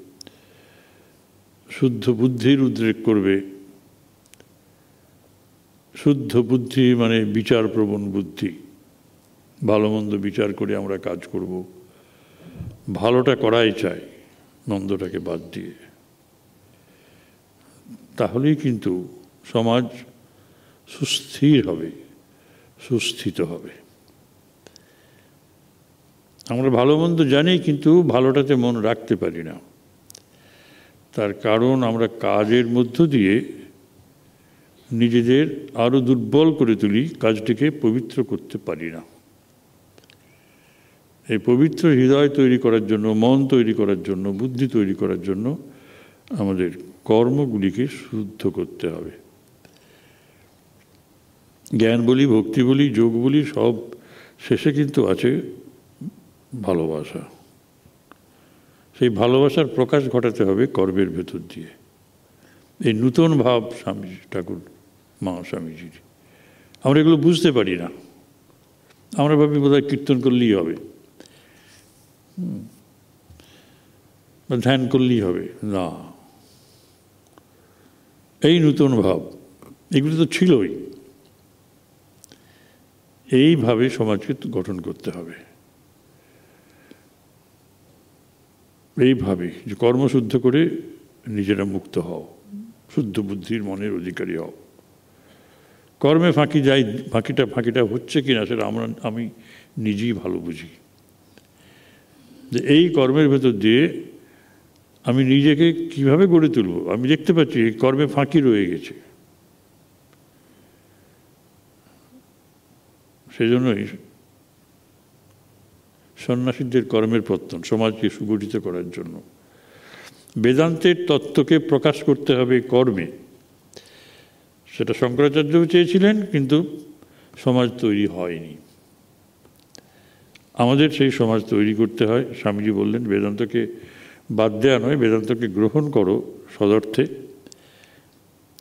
শুদ্ধ বুদ্ধির উদ্রেক করবে। শুদ্ধ বুদ্ধি মানে বিচারপ্রবণ বুদ্ধি। ভালো মন্দ বিচার করে আমরা কাজ করব। ভালোটা করাই চাই, মন্দটাকে বাদ দিয়ে। তাহলেই কিন্তু সমাজ সুস্থির হবে, সুস্থিত হবে। আমরা ভালো মন্দ জানি, কিন্তু ভালোটাতে মন রাখতে পারি না। তার কারণ আমরা কাজের মধ্য দিয়ে নিজেদের আরও দুর্বল করে তুলি, কাজটিকে পবিত্র করতে পারি না। এই পবিত্র হৃদয় তৈরি করার জন্য, মন তৈরি করার জন্য, বুদ্ধি তৈরি করার জন্য আমাদের কর্মগুলিকে শুদ্ধ করতে হবে। জ্ঞান বলি, ভক্তি বলি, যোগ বলি, সব শেষে কিন্তু আছে ভালোবাসা। সেই ভালোবাসার প্রকাশ ঘটাতে হবে কর্মের ভেতর দিয়ে। এই নূতন ভাব স্বামী ঠাকুর, মা স্বামীজির। আমরা এগুলো বুঝতে পারি না। আমরা ভাবি বোধহয় কীর্তন করলেই হবে। বা ধ্যান করলেই হবে। না। এই নূতন ভাব, এগুলো তো ছিলই। এইভাবে সমাজকে গঠন করতে হবে। এইভাবে যে কর্মশুদ্ধ করে নিজেরা মুক্ত হও, শুদ্ধ বুদ্ধির মনের অধিকারী হও। কর্মে ফাঁকি যাই, ফাঁকিটা ফাঁকিটা হচ্ছে কিনা সেটা আমরা, আমি নিজেই ভালো বুঝি। যে এই কর্মের ভেতর দিয়ে আমি নিজেকে কীভাবে গড়ে তুলব? আমি দেখতে পাচ্ছি এই কর্মে ফাঁকি রয়ে গেছে। সেজন্যই সন্ন্যাসীদের কর্মের পত্তন সমাজকে সুগঠিত করার জন্য। বেদান্তের তত্ত্বকে প্রকাশ করতে হবে কর্মে। সেটা শঙ্করাচার্যও চেয়েছিলেন, কিন্তু সমাজ তৈরি হয়নি। আমাদের সেই সমাজ তৈরি করতে হয়, স্বামীজি বললেন, বেদান্তকে বাদ দেওয়া নয়, বেদান্তকে গ্রহণ করো সদর্থে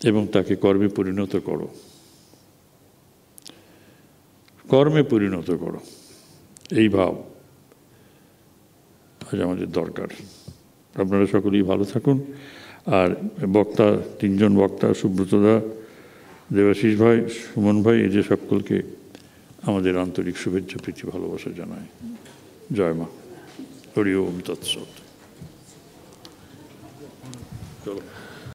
এবং তাকে কর্মে পরিণত করো। কর্মে পরিণত করো। এই ভাব। আজ আমাদের দরকার। আপনারা সকলেই ভালো থাকুন। আর বক্তা, তিনজন বক্তা সুব্রতদা দেবাশিস ভাই, সুমন ভাই যে সকলকে আমাদের আন্তরিক শুভেচ্ছা, প্রীতি, ভালোবাসা জানায়। জয় মা। হরি ওম তৎসৎ। চলো।